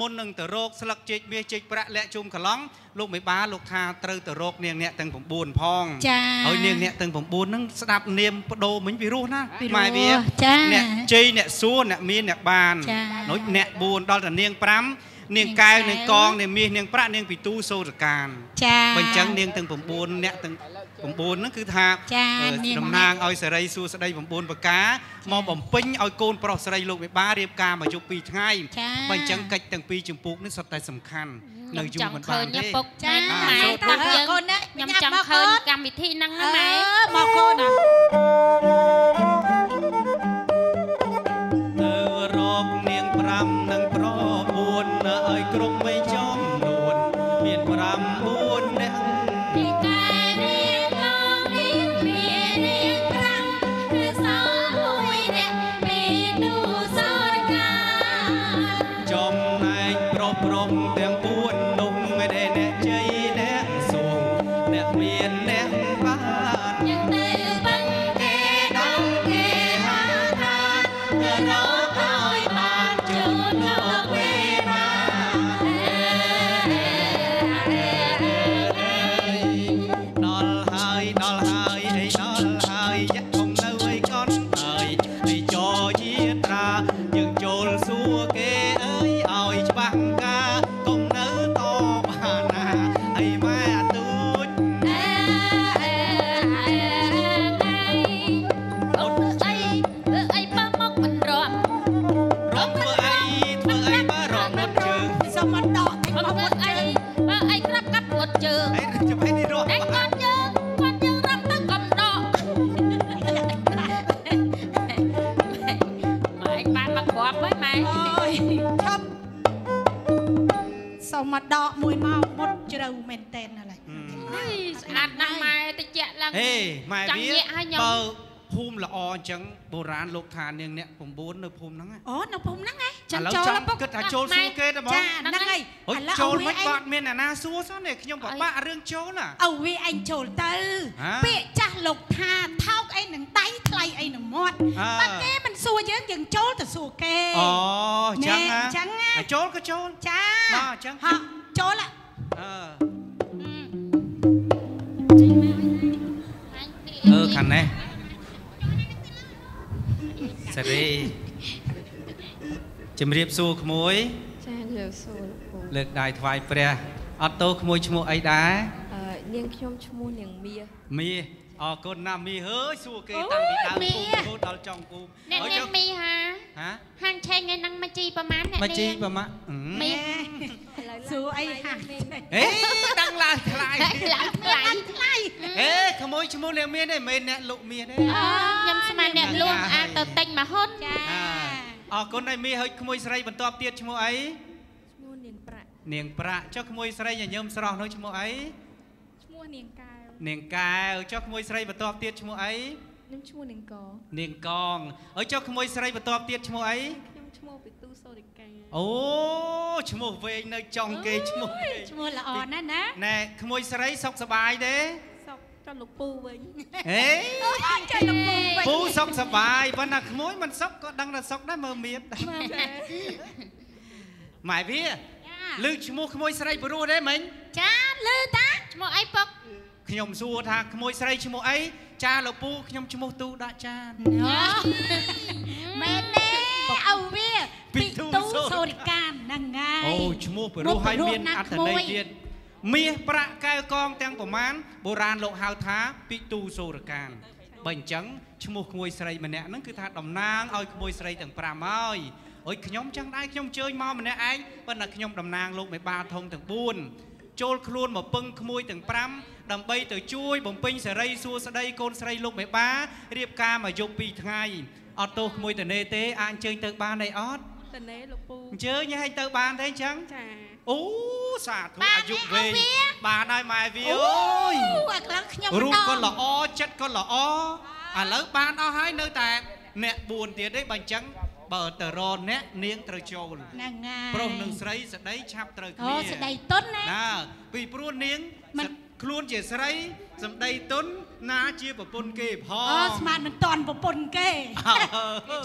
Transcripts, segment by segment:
មុននឹងទៅរកស្លឹកចេកមាសចេកប្រាក់លាក់ជុំកន្លងលោកមេបាលោកថាត្រូវទៅរកនាងអ្នកទាំង9ផងចាហើយនាងអ្នកទាំង9ហ្នឹងស្ដាប់នាមបដូរមិញពីរោះណាពីរោះម៉ែវាចាអ្នកជ័យអ្នកសួរអ្នកមានអ្នកបានចានោះអ្នក4ដល់តែនាង5នាងកែវនាងកងនាងមាសនាងប្រាក់នាងពីទូសូរកានចាបើអញ្ចឹងនាងទាំង9អ្នកទាំង 9ហ្នឹងគឺថាចាអឺនាងតំណាងឲ្យសេរីសួស្តី9ប្រការមកបំពេញឲ្យកូនប្រុសស្រីលោកមេបារៀបការមកយប់2ថ្ងៃចាបើអញ្ចឹងកិច្ចទាំងពីរចម្ពោះនេះសុទ្ធតែសំខាន់នៅយូរមិនឃើបានញទេពុកចាម៉ែម៉ែម៉ែទៅតាំងយើងកូនណាខ្ញុំញ៉ាំចង់មកឃើញកូនកម្មវិធីហ្នឹងអឺណាម៉ែមកកូនណាទៅរកនាង5និងប្រ4ឲ្យគ្រប់បីចំ ម៉ែចង់វាញាក់ឲ្យខ្ញុំបើភូមិល្អអញ្ចឹងបុរាណលោកថានាងអ្នក9នៅភូមិហ្នឹងណាអូនៅភូមិហ្នឹងហ៎ឥចាំឡូវចូលចង់ពុកគិតថាចូលសួរគេទៅហ្មងចាហ្នឹងហើយហុយឥឡូវចូលឲ្យមិនវាឯងបាត់មានអ្នកណាសួរសោះនេះខ្ញុំពិបាករឿងចូលណាឲ្យវាឯងចូលទៅហ៎ពាក្យចាស់លោកថាថោកអីនឹងដៃថ្លៃអីនឹងមាត់អើបើគេមិនសួរយើងយើងចូលទៅសួរគេអូអញ្ចឹងណែណាអញ្ចឹងណាឲ្យចូលក៏ចូលចាបាទអញ្ចឹងហោះចូលហ៎អឺអញទី អឺខាងនេះសេរីជំរាបសួរក្មួយចាជំរាបសួរលោកពូលើកដៃថ្វាយព្រះអត់តោក្មួយឈ្មោះអីដែរអឺនាងខ្ញុំឈ្មោះនាងមាសមី អរគុណណាស់មីហើយសួរគេតាំងពីដើមគូរហូតដល់ចុងគូអ្នកហើយនាចុងះមីហាហាហាងឆេងឯហ្នឹងមកជីប្រមាណអ្នកមកជីនាងប្រមាអឺមីសួរអីហាស់ហេដឹងឡើងថ្លៃឡើងថ្លៃថ្លៃហេក្មួយឈ្មោះនាងមានទេមិនមែនអ្នកលក់មានទេអូខ្ញុំស្មានអ្នកលួងអាចទៅទិញមកហ៊ុនចាអាអរគុណហើយមីហើយក្មួយស្រីបន្ទាប់ទៀតឈ្មោះអីឈ្មោះនាងប្រាក់នាងប្រាក់ចុះក្មួយស្រីញញឹមស្រស់នោះឈ្មោះអីឈ្មោះនាងកែវ នាងកែវចុះក្មួយស្រីបន្ទាប់ទៀតឈ្មោះអីខ្ញុំឈ្មោះនាងកនាងកងហើយចុះក្មួយស្រីបន្ទាប់ទៀតឈ្មោះអីខ្ញុំឈ្មោះពីទូសូរិកាអូឈ្មោះវែងនៅចុងគេឈ្មោះគេឈ្មោះល្អណាស់ណាណែក្មួយស្រីសុខសប្បាយទេសុកចុះលោកពូវិញហេអូយចុះលោកពូវិញពូសុខសប្បាយប៉ុន្តែក្មួយមិនសុខក៏ដឹងថាសុខដែរមើលមៀតម៉ែវាឮឈ្មោះក្មួយស្រីព្រោះទេមិញចាលឺតាឈ្មោះអីពុក ខ្ញុំសួរថាក្មួយស្រីឈ្មោះអីចាលោកពូខ្ញុំឈ្មោះទូដាក់ចានមែនទេឲ្យវាពីពីទូទូសូរិសូរិកានហ្នឹងហើយអូឈ្មោះព្រោះហើយមានណាស់អត្ថក្មួយន័យទៀតមាសប្រាក់កែវកងទាំងប្រមាណបុរាណលោកហៅថាពិទូសូរកានបើអញ្ចឹងឈ្មោះក្មួយស្រីម្នាក់ហ្នឹងគឺថាតំណាងឲ្យក្មួយស្រីទាំង5ហើយអុយខ្ញុំចឹងដែរខ្ញុំជើញមកម្នាក់ឯងប៉ុន្តែខ្ញុំតំណាងលោកមេបាធំទាំង4 ចូលខ្លួនមកពឹងក្មួយទាំង5ដើម្បីទៅជួយបំពេញសេរីសួស្តីកូនស្រីលោកមេបារៀបការមកយប់2ថ្ងៃអត់ទោសក្មួយតនេទេអាចអញ្ជើញទៅបានអីអត់តនេលោកពូអញ្ជើញឲ្យទៅបានទេអញ្ចឹងចាអូសាធុបានអាយុទេវែងឲ្យវាបានហើយម៉ែវាអូអូយអាខ្លាំងខ្ញុំរូបក៏ម្ដងល្អចិត្តក៏ល្អឥឡូវបានអស់ហើយនៅតែអ្នក4ទៀតទេបើអញ្ចឹង បើទៅរកអ្នកនាងត្រូវចូលហ្នឹងហើយប្រុសនិងស្រីស្ដីឆាប់ត្រូវអូគ្នាស្ដីតុនណាណាពីព្រោះនាងមិនសខ្លួនជាស្រីសម្ដីទុនណាជាប្រពន្ធគេផអូងស្មានមិនតន់ប្រពន្ធគេអើ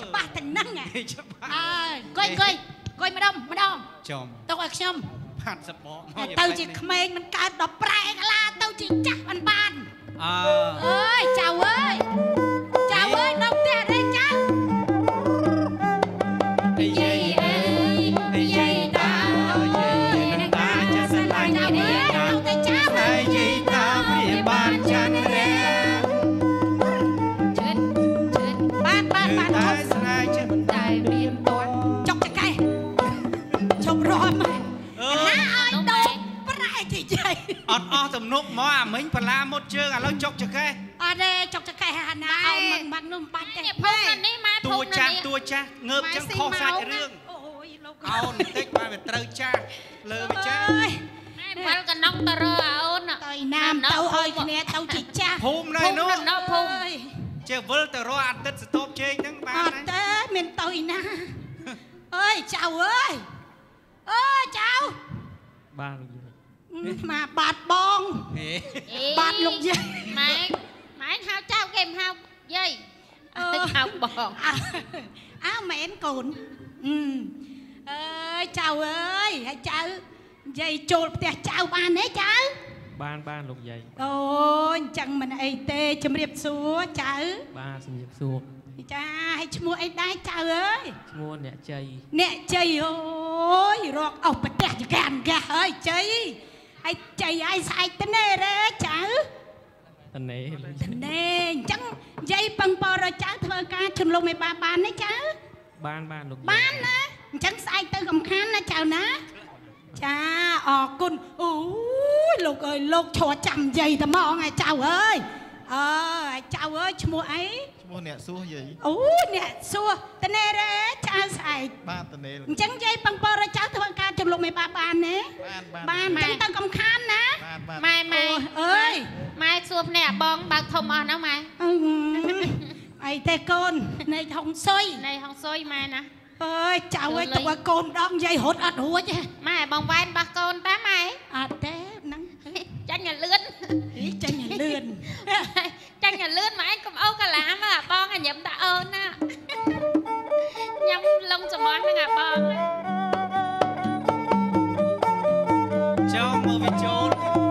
ច្បាស់ទាំងហ្នឹងហ៎ច្បាស់អើយអង្គុយអង្គុយអង្គុយម្ដងម្ដងចំទុកឲ្យខ្ញុំផាត់សបកមកទៅជាក្មេងមិនកើតដល់ប្រែកាឡាទៅជាចាស់បានបានអើអើយចៅអើយ អត់អស់ទំនុកមកអាមិញបន្លាមុតជើងឥឡូវចុកចកេះអត់ទេចុកចកែហាណាឲ្យមិនបាក់នោះមិនបាច់ទេនេះភូមិនេះម៉ែភូតួមិចាស់នេះតួចាស់ងើបចឹងខុសសាច់រឿងអូយលោកអោនបន្តិចបានវាត្រូវចាស់លើវាចាស់អើយម៉ែវល់កណុកតរអូនទៅណាមទៅឲ្យគ្នាទៅជាចាស់ភូមិនៅភូមិនោះនៅភូមិអើយចេះវិលទៅរកអាទិត្យសតបជែកហ្នឹងបាអនត់ហើយទេមានទៅឯណាអើយចៅអើយអើយចៅបាទលោកយាយ មកបាត់បងហេអេបាត់លោកយាយម៉ែម៉ែហៅចៅគេមិនហៅយាយអឺអើហៅបងអើអើមែនកូនអឺអើយចៅអើយហើយចៅនិយាយចូលផ្ទះចៅបានទេចៅបានបានលោកយាយអូយអញ្ចឹងមិនអីទេជំរាបសួរចៅបាទជំរាបសួរចាឲ្យឈ្មោះអីដែរចៅអើយឈ្មោះអ្នកជ័យអ្នកជ័យអូយរកអស់ប្រទេសចកានកាសហើយជ័យ ហើយជ័យឲ្យស្អែកទៅណែរេចៅតនេលោកយាយណែអញ្ចឹងនិយាយពឹងពរចៅធ្វើការជន់លុំឲ្យបានបានទេចៅបានបានលោកយាយបានណាអញ្ចឹងស្អែកទៅកំខានណាចៅណាចាអរគុណអូយលោកអើយលោកឈរចាំនិយាយតែហ្មងឯចៅអើយ អើឯចៅអើយឈ្មោះអីឈ្មោះអ្នកសួរយាយអូអ្នកសួរតនេរេចៅស្អែកបាទតនេអញ្ចឹងយាយបងពរចៅធ្វើការចំលុកមិនបានបានទេបានបានបានអញ្ចឹងទៅកំខានណាបាទបាទម៉ែម៉ែអូអើយម៉ែសួរភ្នាក់បងបើកធំអស់ណាម៉ែអឺអីទេកូននៃហុងសុយនៃហងសុយម៉ែណាអើយចៅឲ្យទុកឲ្យកូនម្ដងយាយរត់អត់រួចទេម៉ែបងវ៉ែនបោះកូនតាម៉ែអត់ទេហ្នឹង ចាញ់ឲ្យលឿនអីចាញ់ឲ្យលឿនចាញ់ឲ្យលឿនម៉ែកុំអូកាឡាមកអាបងឲ្យញឹមតាអូនណាញ៉ាំលងសមន់ហ្នឹងអាបងចូលមកវាចូល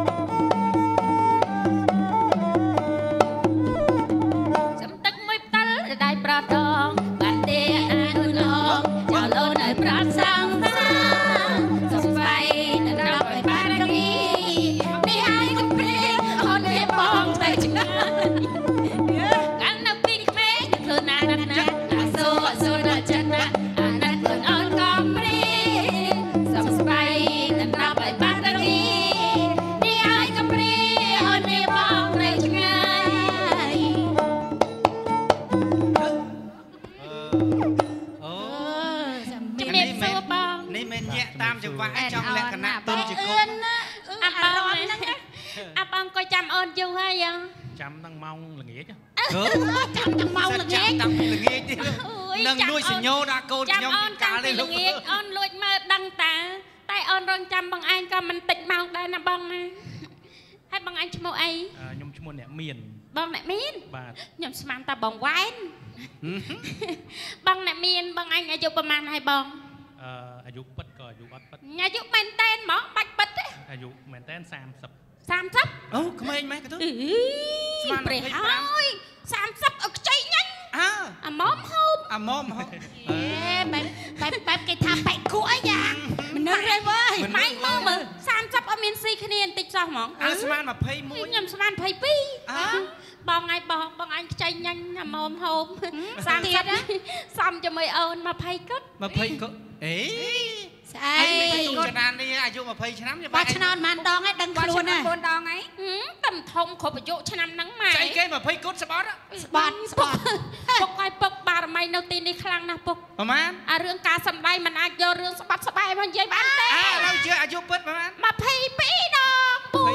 ក៏ចាំអូនយូរហើយយ៉ាងចាំតាំងម៉ោងល្ងាចហឺចាំតែម៉ោងល្ងាចតាំងពីល្ងាចទៀតអូយនឹងចាំលួចសញ្ញោដាក់កូនចាំខ្ញុំអូនតាំកាងលពីនេះល្ងាចអូនលួចមើលដឹងតា តែអូនរងចាំបងឯងក៏មិនតិចម៉ោងដែរណាបងណាហើយបងឯងឈ្មោះអីខ្ញុំឈ្មោះអ្នកមានបងអ្នកមានបាទខ្ញុំស្មានតាបងវ៉ែនបងអ្នកមានបងឯងអាយុប្រហែលហើយបងអឺអាយុពិតក៏អាយុអត់ពិតអាយុមែនតែនហ្មងបាច់បិទទេអាយុមែនតើ30 30អូក្មេងម៉ែកទៅអឺស្មានព្រះ25ហើយ30អុកខ្ចីញ៉ាញ់អើអាម៉មហូបអាម៉មហ៎អេបែបបែបបែបគេថាបែកគួរអីយ៉ាងមនុស្សទេវើយម៉ែមើលមើល30អត់មានស៊ីគ្នាបន្តិចសោះហ្មងអើស្មាន21ខ្ញុំស្មាន22អើបងឯងបងបងឯងខ្ចីញ៉ាញ់អាម៉មហូប30សំជាមួយអូន20គត់20ក៏អេ ស្អែអីកទូចណាននេះអាយុ20ឆ្នាំបោះឆ្នោតប៉ុន្មានដងឯងដឹងខ្លួនណា4ដងហើយហឹមតែធំគ្រប់អាយុឆ្នាំហ្នឹងម៉ែស្អីគេ20គុតស្បត់ស្បាត់ស្បាត់ពុកឲ្យពុកបារមីនៅទីនេះខ្លាំងណាស់ពុកប្រហែលអារឿងការសំដែងមិនអាចយករឿងស្បាត់ស្បែកមកនិយាយបានទេអើឥឡូវជឿអាយុពិតប្រហែល22ដង4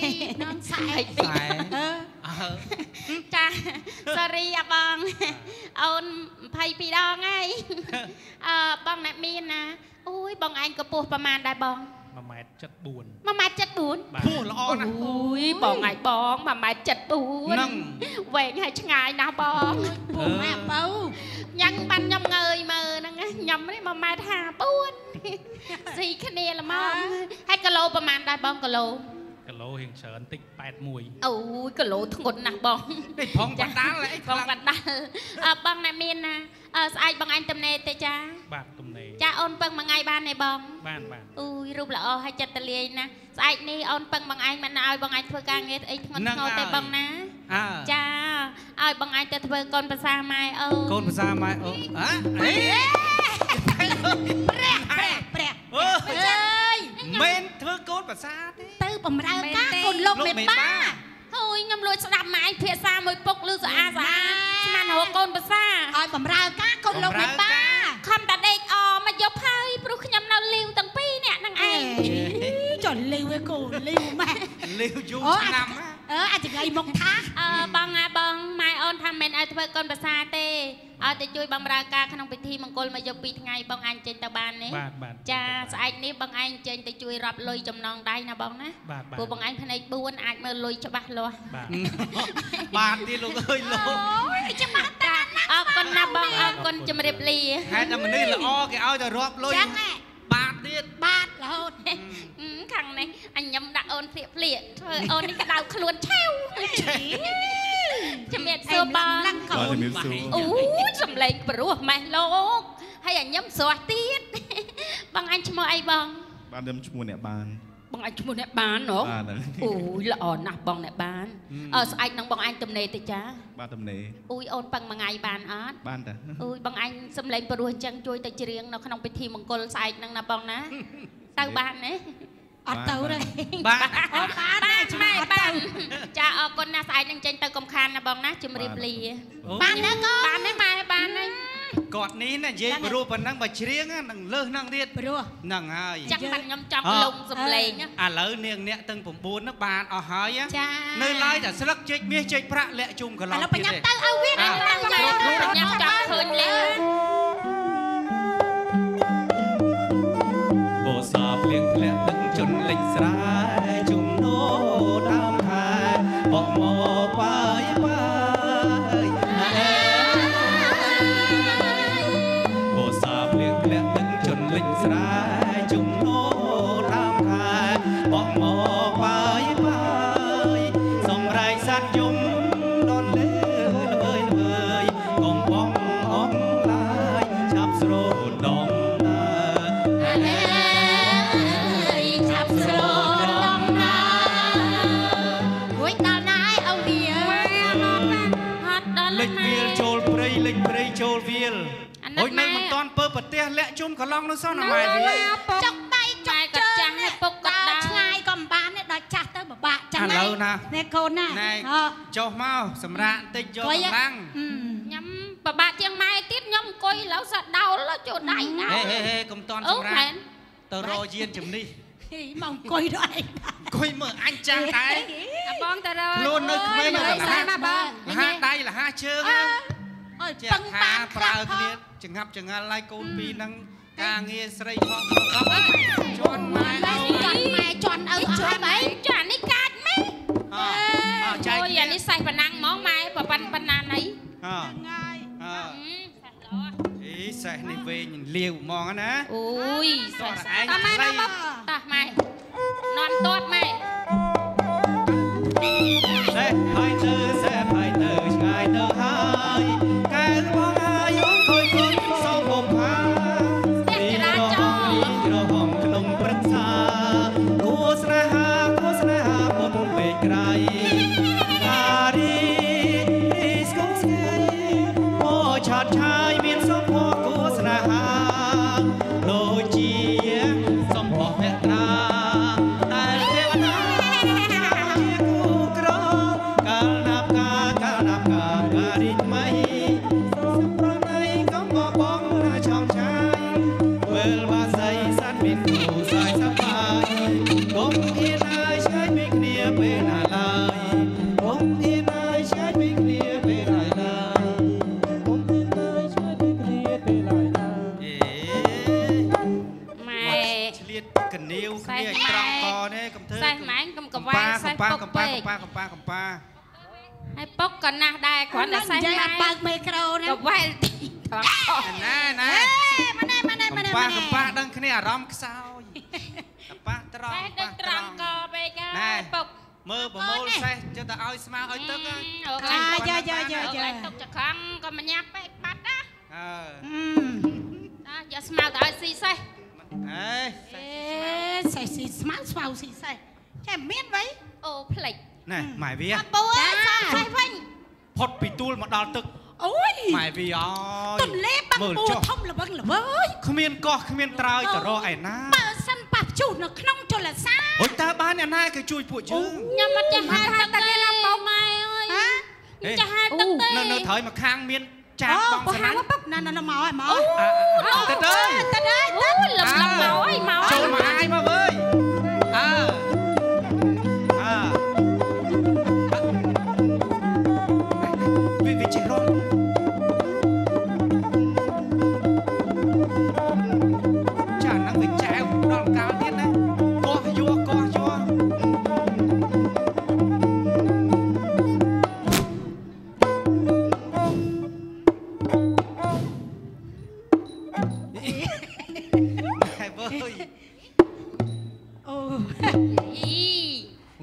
2ដងស្អែកខ្សែអឺអើចា sorry អាបងអូន22ដងហើយអឺបងអ្នកមានណា អូយបងឯងក៏ពោះប្រហែលដែរបង1ម៉ែត្រ74 1ម៉ែត្រ74បាទពោះល្អណាស់អូយបងឯងបង1ម៉ែត្រ74ហ្នឹងវែងហើយឆ្ងាយណាស់បងពូម៉ែបើញ៉ាំងបានខ្ញុំងើយមើលហ្នឹងណាញខ្ញុំនេះ1ម៉ែត្រ54ស៊ីគ្នាល្មមហើយគីឡូប្រហែលដែរបងគីឡូគី ឡូរៀងច្រើនតិច81អូយគីឡូធ្ងន់ណាស់បងនេះផងបដាល់អីបងបាត់ដាល់អើបងអ្នកមានណាអើស្អែកបងអញទំនេរទេចា បាទទំនេរចាអូនពឹងមួយថ្ងៃបានទេបងបានបានអូយរូបល្អហើយចិត្តតលាយណាស្អែកនេះអូនពឹងបងឯងមិនឲ្យបងឯងធ្វើការងារអីធ្ងន់ធ្ងរទេបងណាអើចាឲ្យបងឯងទៅធ្វើកូនប្រសាម៉ែអូកូនភាសាម៉ែអូ អើអីព្រះព្រះអូអើយមិនធ្វើកូនភាសាទេទៅបំរើការកូនលោកមេបាអូយខ្ញុំលួចស្ដាប់ម៉ែឯងភាសាមួយពុកឬស្អាស្អាស្មានរកកូនប្រសាឲ្យបំរើការកូនលោកមេបាខំតាដេកអមកយកហើយព្រោះខ្ញុំនៅលីវទាំងពីរអ្នកហ្នឹងឯងចុះលីវឯកូនលីវម៉ែលាវយូរអូឆ្នាំ អើអាចថ្ងៃមកថាអឺបងណាបងម៉ែអូនថាមិនឲ្យធ្វើកូនប្រសាទេឲ្យទៅជួយបំរើការក្នុងពិធីមង្គលមកយកពីរថ្ងៃបងអញចេញទៅបានទេបាទបាទចាស្អែកនេះបងឯងចេញទៅជួយរាប់លុយចំណងដៃណាបងណាបាទបាទព្រោះបងឯងភ្នែក4អាចមើលលុយច្បាស់លាស់បាទបានទីលោកអើយលោកអូយច្បាស់ចាអរគុណណាបងអរគុណជំរាបលាហេតុតែមនុស្សល្អគេឲ្យតែរាប់លុយចឹងហ៎បាទទៀតបាទរហូតអឺ ខាងនេះអញញឹមដាក់អូនភ្លៀកភ្លៀកធ្វើអូននេះក្តៅខ្លួនឆាវជំរាបសួរបងឡើងកូបាទនជំរាបសួរអូយសំឡេងព្រោះម៉េះលោកហើយអញញឹមស្រស់ទៀតបងអញឈ្មោះអីបងបានខ្ញុំឈ្មោះអ្នកបានបងអញឈ្មោះអ្នកបានហ៎បាទហ្នឹងអូយល្អណាស់បងអ្នកបានអឺស្អែកនឹងបងអញទំនេរទៅចាបាទតំណេអូយអូនប៉ឹងមួយថ្ងៃបានអត់បានតាអូយបងអញសំឡេងព្រោះអញ្ចឹងជួយទៅច្រៀងនៅក្នុងពិធីមង្គលស្អែកហ្នឹងណាបងណាទៅបានទេ អត់ទៅទេបាទអូបានដែរឆ្មែបានចាអរគុណណាស់ស្អែកនឹងចេញទៅកំខានណាបងណាជំរាបលាបានទេកូនបានទេម៉ែបានទេគាត់នេះណានិយាយព្រោះប៉ុណ្ណឹងបើច្រៀងណានឹងលើសហ្នឹងទៀតព្រោះហ្នឹងហើយចាំបាត់ខ្ញុំចង់អ่าលងសំឡេងណាឥឡូវនាងអ្នកទាំង9ហ្នឹងបានអស់ហើយណាចានៅឡើយតែស្លឹកចេកមាសចេកប្រាក់លាក់ជុំកន្លឥងឡូវបញ្ញាទៅឲ្យវាអ่าទៅទៅបញ្ញាចង់ឃើញលេងបោសាភ្លៀងធ្លាក់ទឹកជន់ លិចស្រែជុំណូតាមខែបកមកបាយបាយបោសាភ្លៀងធ្លាក់ទឹកជន់លិចស្រែជុំណូតាមខែបកមកបាយបាយសំរែកសัตว์យំដនលើល្វើយល្វើយកុំបងអងឡាយឆាប់ស្រោត លាក់ជុំកន្លងនោះសោះណាម៉ែវាចុកដៃចុកជើចាស់ងហើយពុកក៏ដល់ដើរឆ្ងាយក៏មិនបានទេដល់ចាស់ទៅពិបាកចឹងឥឡូវណានេះកូនណាណែអចុះមកសម្រាប់បន្តិចយកកម្លាំងអឺខ្ញុំពិបាកជាងម៉ែទៀតខ្ញុំអង្គុយឥឡូវសដោលចូលដៃណាហេហេហេកុំតាន់អូសម្រាប់មែនទៅរកយានជំនេះហីមកអង្គុយដល់ឯងគួយមើលអញចាំងដែរអាបងតារខ្លួននៅក្មេងមើលនៅស្អាកន្លះតណាបងលហាដៃលហាជើងអើយជាពឹងថាបានប្រើខ្លះគ្នា ចងាប់ចងាល់ហើយកូនពីរហ្នឹងការងារស្រីផងប្រកបអើយជន់ម៉ែម៉ែអូជន់ម៉ែជន់ឪអស់ហើយម៉ែចានេះកាចមែនអអចែកអូយអានេះសេះប៉ណ្ណាំងហ្មងម៉ែប្រប៉ាន់ប៉ណ្ណាណីអថ្ងៃអសេះល្អអីសេះនេះវែងលាវហ្មងណាអូយតោសេះះស្ឯអាងតម៉ែខ្លីណាបងតោះម៉ែនាំតតម៉ែសេះហើយទៅសេះហើយទៅឆ្ងាយទៅហើយ កនេះកំធ្វើសេះម៉ែកំកកំវាប៉ាសេះកំប៉ាពុកកំប៉ាពេកកំប៉ាកំប៉ាកំប៉ាហើយពុកក៏ណាស់ដែរគ្រាន់តែសេះនិយាយម៉ែអត់បើកមេក្រូណាក៏វែលទីត្រង់ខុសណែណែអេម៉ណែម៉ណែកំម៉ណែប៉ាម៉ណែកំប៉ាដឹងគ្នាអារម្មណ៍ខ្សោយកំប៉ាត្រង់សេះប៉ាដូចត្រត្រង់ង់កពេកណែហើយពុកមើលប្រមូលសេះជិះតែឲ្យស្មាឲ្យទឹកហ៎អូអាខាងយ៉ាយ៉ាយ៉ាអូយ៉ាខាងទុកចក្រង់ក៏មិនញ៉ាំពេកបាត់ណាអើណាយកស្មៅទៅឲ្យស៊ីសេះអេអេសេះស៊ីស្មៅស្វៅស៊ីសេះ ចេះមានវៃអូផ្លេចណែម៉ែវាអាពូអើយសំសេះវិញផុតពីទួល មកដល់ទឹកអូយម៉ែវាអើយទន្លេបាំងមើលពូចុះធំល្វឹងល្វើយគ្មានកោះគ្មានត្រើយទៅរកឯណាបើសិនប៉ះជុះនៅក្នុងចលសាអូយតើបានអ្នកណាគេជួយពួកយើងញ៉ាំមិនចាស់ហាត់ទឹកទេឡាពុកម៉ែអើយហ៎ចាស់ហាត់ទឹកទេនៅនៅត្រូវមកខាងមានចាអូបបងបើស្ហានាងញ់មកពុកណាណាមកឲ្យមកអើទៅទៅទៅដែរអូលឹមលឹមមកអីមកចូលមកអាយមកវើ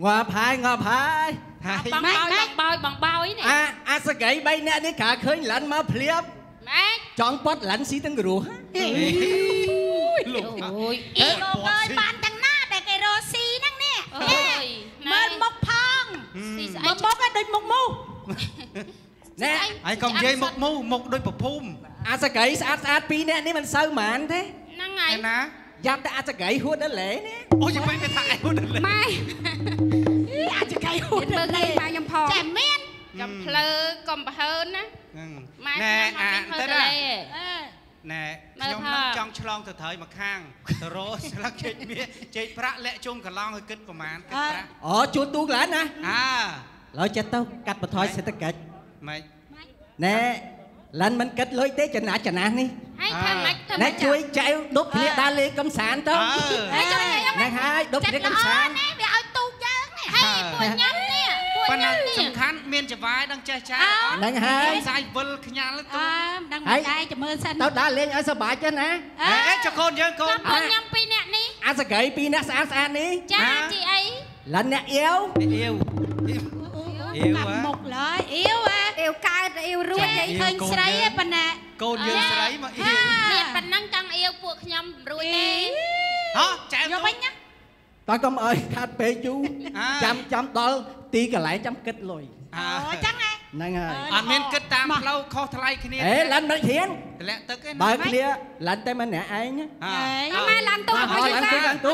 ងាប់ហើយងាប់ហើយហើយបងបោយបងបោយបងបោយនេះអាអាសកៃ3នាក់នេះក្រឃើញឡាន់មកភ្លាបម៉ែចង់ពត់ឡាន់ស៊ីទាំងគ្រោះលោកអូយអេលោកអើយបានទាំងណាដែលគេរស់ស៊ីហ្នឹងនេះអូយមើលមុខផងស៊ីស្អីមើលមុខឲ្យដូចមុខមូសណែហើយកុំនិយាយមុខមូមុខដូចប្រភូមិអាសកៃស្អាតស្អាត2នាក់នេះមិនសូវហ្មានទេហ្នឹងហើយឯណា យ៉ាប់តែអាសកៃហួតដល់លេនេះអូយមិនគេថាឯងទៅលេម៉ែអាចកៃហួតមើលគេម៉ែខ្ញុំផងតែមានកំភ្លើកុំប្រហើនណាម៉ែណែខ្ញុំអាអត់ទៅទៅណាលេអឺណែមើលខ្ញុំថានឹងចង់ឆ្លងទៅត្រូវមកខាងទៅរកស្លឹកចេកមាសចេកប្រាក់លាក់ជុំកន្លងឲ្យគិតប្រមាណគិតប្រាក់អូជួតទូកឡានណាអាឡើយចិត្តទៅកាត់បន្ថយសេដ្ឋកិច្ចម៉េចណែឡានមិនគិតលុយទេចំណាស់ចំណាស់នេះ ហើយធ្វើម៉េចធ្វើណែម៉េចជួយចែវដប់គ្នាដើរលេងកំសាន្តទៅអើហើយចុះខ្ញុំណែហើយដប់គ្នាកំសាន្តនេះវាឲ្យទូកយើងនេះហើយពួកញ៉ាំនេះពួកប៉ុន្តែញ៉ាំនេះសំខាន់មានចវាយដឹងចេះចាហ្នឹងហើយសាយវិលខ្ញាល់អទៅើមិនដឹងមិនដែរចាំមើលសិនទៅដើរលេងឲ្យសប្បាយចឹងណាអេចុះកូនយើងកូនចាំពួកញ៉ាំពីរនាក់នេះអាសកៃ2នាក់ស្អាតស្អាតនេះចាអាជីអីឡានអ្នកអៀវអៀវអៀវកាប់ហ៎មុខឡើយអៀវហ៎អៀវកើតអៀវរួចចេះឃើញស្រីឯប៉ុណ្ណា កូនយើងស្រីមកអៀវមានប៉ុណ្ណឹងចង់អៀវពួកខ្ញុំរួចទេហ៎ចែវយកវិញណាតើកុំអើយខាត់ពេកយូរអាចាំចាំដល់ទីកន្លែងចាំគិតលុយអអូចឹងហ៎ហ្នឹងហើយអត់មានគិតតាមផ្លូវខុសថ្លៃគ្នាអេឡានមិនហ៊ានតម្លាក់ទឹកឯបើណាគ្នាឡានតែម្នាក់ឯងណាអើអម៉ែឡានទូអត់ឲ្យឡានទូឡានទូ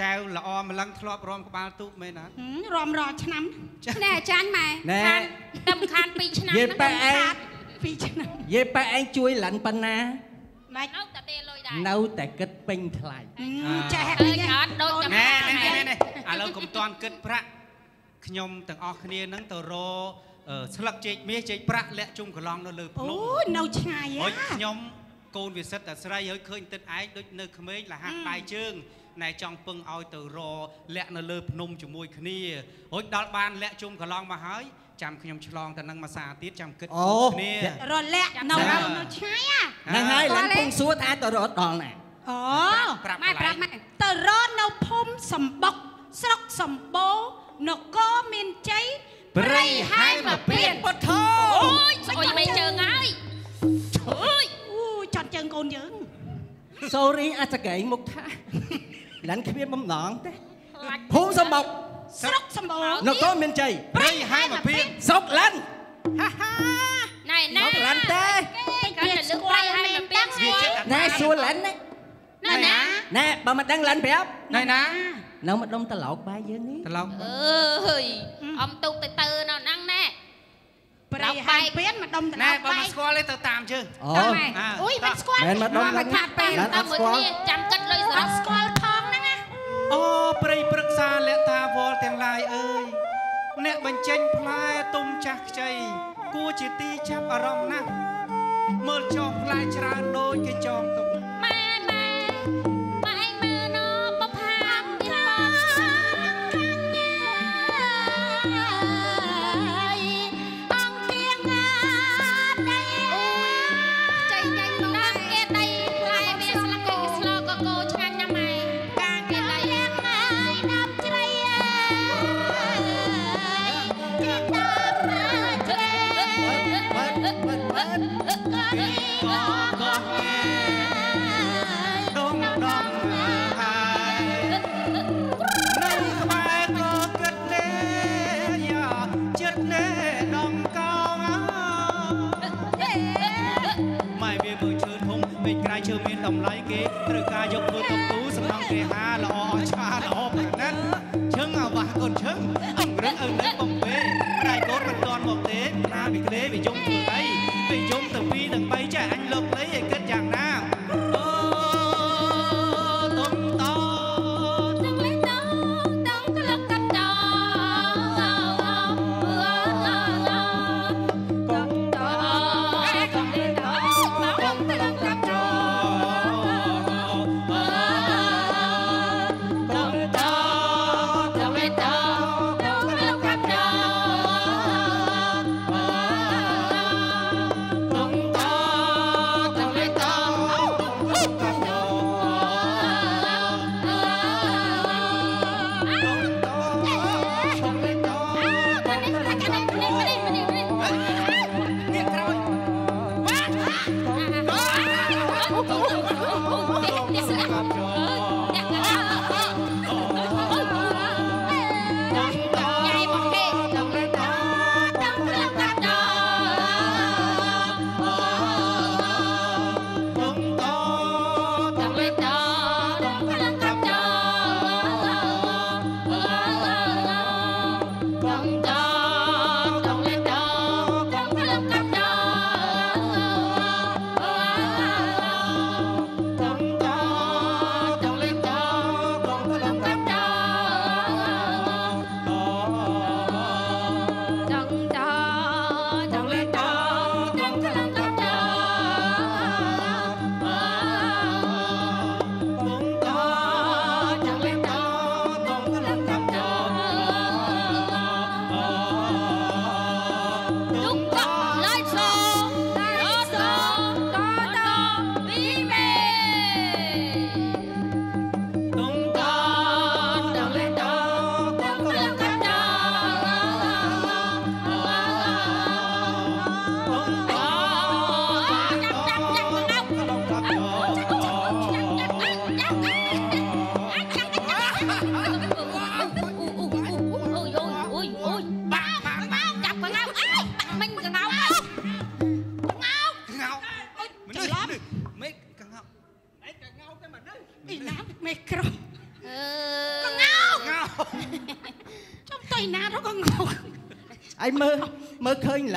ចៅល្អម្លឹងធ្លាប់រំក្បាលទូកមែនណារំរអឆ្នាំនេះអាចារ្យម៉ែណែខានតែមិនខាន2ឆ្នាំនិយាយប៉ែឯងពីរឆ្នាំយាយប៉ែឯងជួយឡានប៉ុណ្ណាម៉េចនៅតែទេលុយដែរនៅតែគិតពេញថ្លៃចេះអើអីយអត់ដូចតែណែម៉ែណែណែណែឥឡូវកុំតាន់គិតប្រាក់ខ្ញុំទាំងអស់គ្នានឹងទៅរកអឺស្លឹកចេកមាសចេកប្រាក់លាក់ជុំកន្លងនៅលើភ្នំអូយនៅឆ្ងាយហុហ៎យខ្ញុំកូនវិសិទ្ធតែស្រីហើយឃើញទឹកឯងដូចនៅក្មេងលះហាត់ដៃជើង ណែចង់ពឹងឲ្យទៅរលាក់នៅលើភ្នំជាមួយគ្នាហុយដល់បានលាក់ជុំកន្លងមកហើយចាំខ្ញុំឆ្លងទៅនឹងមួយសាទៀតចាំគិតអូគ្នារលាក់នៅនៅឆ្ងាយហ៎ហ្នឹងហើយឡានពងសួរថាទៅរត់ដល់ណាអូប្រាប់ម៉ែកន្ប្លែរាប់ងម៉ែទៅរត់នៅភូមិសំបុកស្រុកសំបូរនគរមានជ័យព្រៃហែមពៀនពុតធោអូយស្អុយមិនជើងហើយអូយអូចត់ជើងកូនយើងសូរីអាសកៃមុខថា ឡានគ្មានបំណងទេខ្លាចភូមិសំបុកស្រុកសម្បូរនគរមានជ័យព្រៃហែមភៀនស្រុកឡាន់ណែស្ណារុកឡាន់ទេគេលើកប្រៃឲ្យមកពីស្គាល់ណែសួរឡាន់ណាណែណាណែបើមិនដឹងឡាន់ប្រាប់ណៃណានៅម្ដុំត្រឡោកបាយយើងនេះត្រឡប់អើយអំទុកទៅទៅនៅហ្នឹងណែព្រៃហាយពៀនមកដុំតំណែណបើបែមិនកស្គាល់ទេទៅតាមជើងអូតាមម៉ែអាអុយមិនស្គាល់មែនមកដុំមកឡាន់ថាពេលឡាន់អតាមត់មួយស្គាល់គ្នាចាំគិតលុយសអរោះត់ស្គាល់ផងហ្នឹងណា អូព្រៃព្រឹក្សាលក្ខថាវល់ទាំងឡាយអើយអ្នកបញ្ចេញផ្លែទុំចាស់ខ្ចីគួរជាទីចាប់អារម្មណ៍ណាស់មើលចោះផ្លែច្រើនដូចគេចងទុក ចិត្តលេដងកោងម៉ែវាមើលឈើធំពេកក្រៃឈើមានតម្លៃគេត្រូវការយកធ្វើតុកទូសំណងគេហាល្អអស្ចារ្យល្អប្រណិតឈឹងអាវ៉ាស់កូនឈឹងអង្រឹងឪនៅបំ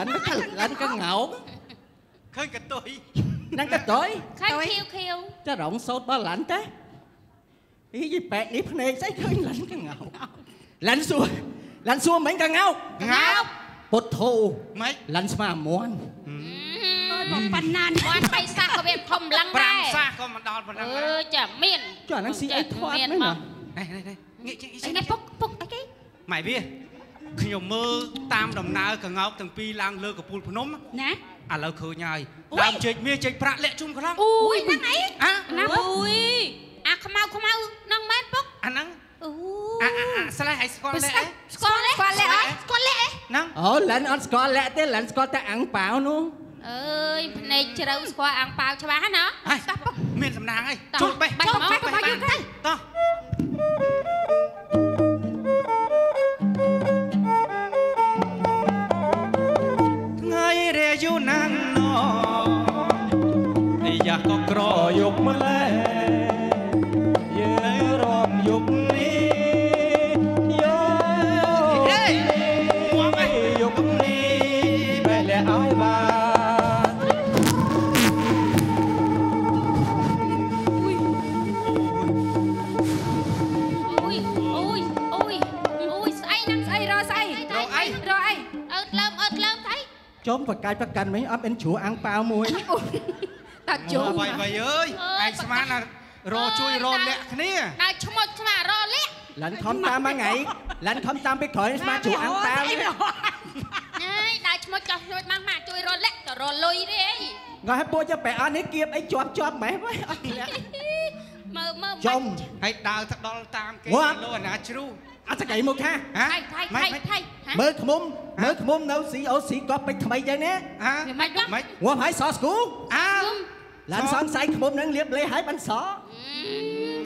មើលឃើញឡាន់ថាឡាន់ក៏ងោកឃើញកតុយហ្នឹងក៏តយ Khêu ចរងសោតបើឡាន់ទេអីយីប៉ែកនេះភ្នែកស្អីឃើញឡាន់ក៏ងោកឡាន់សួរឡាន់សួរមិញក៏ងោកងោកពុទ្ធោម៉េចឡាន់ស្មាមន់បងប៉ុណ្ណាបានបៃសាក៏វាធំឡើងដែរ5សាសក៏មិនដល់ប៉ុណ្ណឹងអឺចាមានចុះអាហ្នឹងស៊ីអីធាត់មែនណាណែណែងាកចេះអីនេះពុកពុកអីគេម៉ែវា ខ្ញុំមើលតាមដំណើរកងោកទាំងពីរឡើងលើកពូលភ្នំណាឥឡូវឃើញហើយដើមជែកមាសជែកប្រាក់លាក់ជុំខ្លងអូយហ្នឹងអីអាណាអូយអាខ្មៅខ្មៅហ្នឹងមែនពុកអាហ្នឹងអូអាអាអាស្លេះឲ្យស្គាល់ទេអីស្គាល់ទេស្គាល់ទេអត់ស្គាល់ទេហ្នឹងអូឡាន់អត់ស្គាល់លាក់ទេឡាន់ស្គាល់តែអាំងប៉ាវនោះអើយភ្នែកជ្រៅស្គាល់អាំងប៉ាវច្បាស់ណាហើយមានសំណាងហើយតោះជួយបេះបេះចុះមកបេះមកយើងទៅតោះ យូរណាស់ណោអាយ៉ាក៏ក្រយប់ម្លេះយើរំយប់ ចំប្រកាយប្រកាន់មិញអត់មានជ្រូអាំងប៉ាវមួយតាជុំបាយបាយអើយឯងស្មានណារជួយរលាក់គ្នាដើរឈ្មោះស្មារលាក់ឡានខំតាមមួយថ្ងៃឡានខំតាមពីក្រោយស្មាជ្រូអាំងប៉ាវអើយដើរឈ្មោះចោះឈ្មោះម៉ាស់ម៉ាស់ជួយរលាក់ទៅរលុយទេងើឲ្យពួកចាំបែអត់នេះគៀបអីជាប់ជាប់ម៉េះវិញអត់លាក់មើលមើលចំហើយដើរទៅដល់តាមគេវ៉ាលោអាណាជ្រូ អត់សកៃមកខាហ៎ថៃថៃថៃថៃមើលខ្មុំមើលខ្មុំនៅ COC ក៏ពេចថ្មីចឹងណាហ៎វាមិនដឹងមិនងាប់ហើយសស្គូអើឡានសង្ស័យខ្មុំនឹងលៀបលេហើយបានស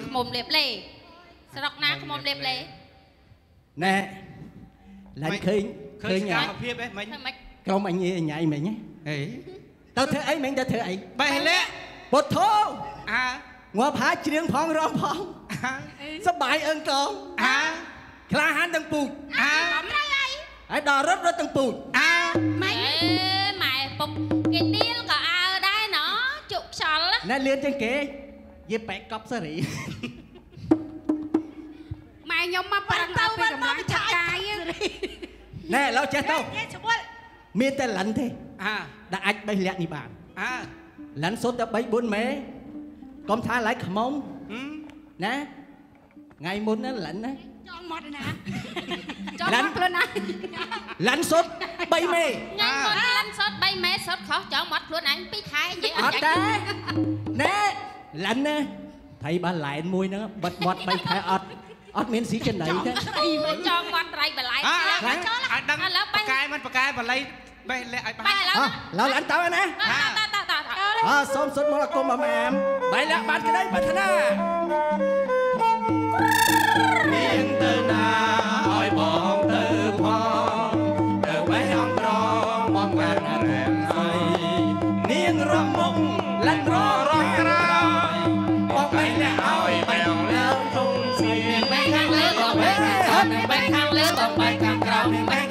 ខ្មុំលេបលេស្រុកណាខ្មុំលេបលេណែឡានឃើញឃើឃើញញសកម្មភាពឯងមិញធ្វើម៉េចក្រុមអញញ៉ៃមិញហេទៅធ្វើអីមិញទៅធ្វើអីបេះលាក់ពុទ្ធោអើងាប់ហើយច្រៀងផងរំផងអើសបាយអឹងកងអើ ក្លាហានទាំងពូជអើហើយដល់រត់រត់ទាំងពូជអើម៉ែម៉ែពុកគេទៀលក៏អើដែរណជក់ខ្យល់ណែលឿនជាងគេយេបែកកប់សេរីម៉ែខ្ញុំមកប្រឹងទៅពីកម្លាំងចាត់កាយណែឥឡូវចេះទៅគេស្រួលមានតែឡាន់ទេអើដែលអាចបេះលាក់នេះបានអើឡាន់សុទ្ធតែ3 4ម៉េកុំថាឡៃខ្មុំហឹមណាថ្ងៃមុនណាឡាន់ណា ចង់មកណាចង់មកខ្លួនណាឡាន់សុទ្ធ3មេញ៉ាំមកលិនសត3ម៉ែសតខុសចង់មកខ្លួនឯង2ខែនិយាយអអត់ត់ចាទេញ់ណែឡាន់ណាថៃបានឡែនមួយហ្នឹងបិទមាត់3ខែអត់អត់មានស៊ីចំណៃទេចង់មាត់ត្រៃបល័យអើខ្លាំងអើដឹងបកែមិនបកែបល័យបេះលាក់ឲ្យបានបែរឡើអោះឡៅឡាន់ទៅណាតតតតតអើសូមសុទ្ធមកអគុំអមអាមបាយលាក់បានក្តីប្រាថ្នា នាងទៅណាឲ្យបងទៅផងទៅបេះអងត្រង់បងបានរែមអីនាងរំមុខលាន់ររកក្រោយបងបេះលាក់ឲ្យបែងលើទុំសៀងបែរខាងលើបងបែរខាងក្រោមបែរខាងលើបងបែរខាងក្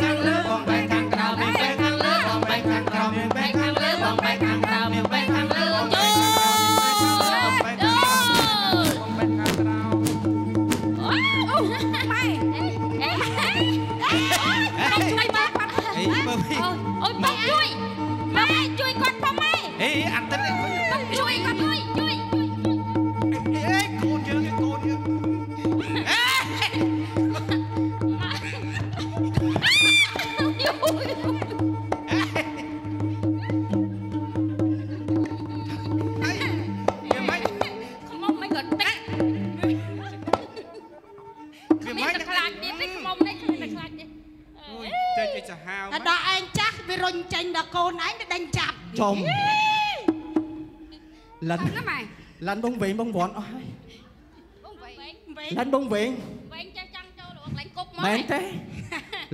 ចេញដល់កូនឯងទៅដេញចាប់ចំឡាន់ណាម៉ែឡាន់បងវែងបងវ័នអស់ហើយបងវែងវិញឡាន់បងវែងវែងចេះចង់ចូលលោកឡើងគប់មកមែនទេ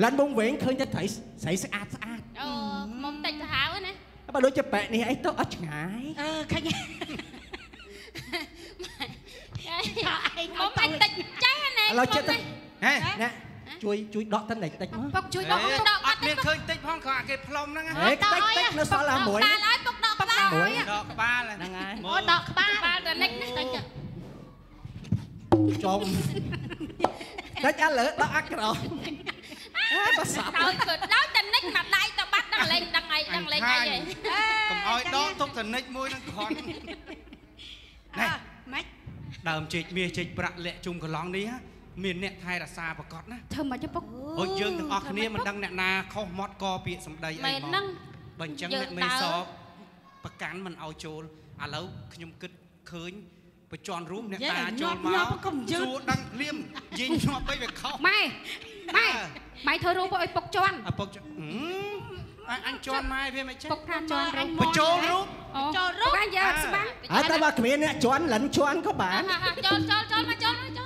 ឡាន់បងវែងឃើញតែត្រីស្រីស្អាតស្អាតអូខ្មុំតិចទៅហៅណាបើដូចជាបែកនេះអីទៅអត់ឆ្ងាយអឺឃើញខ្មុំមិនតិចចេះណាឥឡូវចិត្តទៅហេណា ជួយជួយដកតិនតិចតិចមកពុកជួយដកដកអត់មានឃើញតិចផងគ្រាន់តែគេផ្លុំហ្នឹងហេតិចតិចនៅសល់តែមួយតាឡើយពុកដកក្បាលមួយដកក្បាលហ្នឹងហើយអូដកក្បាលក្បាលទៅនិចតិចចំតិចឥឡូវដកអាក្រក់អើក៏សាប់ហើយគឺដល់តែនិចមកដៃទៅបាត់ដល់លេងដឹងអីដឹងលេងអីហីកុំឲ្យដកទុកតនិចមួយនឹងគ្រាន់អើម៉េចដើមចេកមាសចេកប្រាក់លាក់ជុំកន្លងនេះ មានអ្នកថែរក្សាប្រកបណាធ្វើមកចុះពុកអូយយើងទាំងអស់គ្នាមិនដឹងអ្នកណាខុសមាត់កពាក្យសម្ដីអីមែនហ្នឹងបើអញ្ចឹងយើងអ្នកមេដើរសបប្រកាន់មិនឲ្យចូលឥឡូវខ្ញុំគិតឃើញបញ្ជាន់រូបអ្នកតាចូលមកសួរដឹងភ្លាមយីញាប់ទៅវាខុសម៉ែម៉ែម៉ែធ្វើរូបឲ្យពុកជន់ឪពុកចអឺអញអញជន់ម៉ែវាមិនចេះពុកថាជន់រូបបញ្ចូលរូបចូលរូបបានយកស្បាំងហើយតែបើគ្មានអ្នកជន់លិនជន់ក៏បានចូលចូលចូលមកចូលមកចូលចូល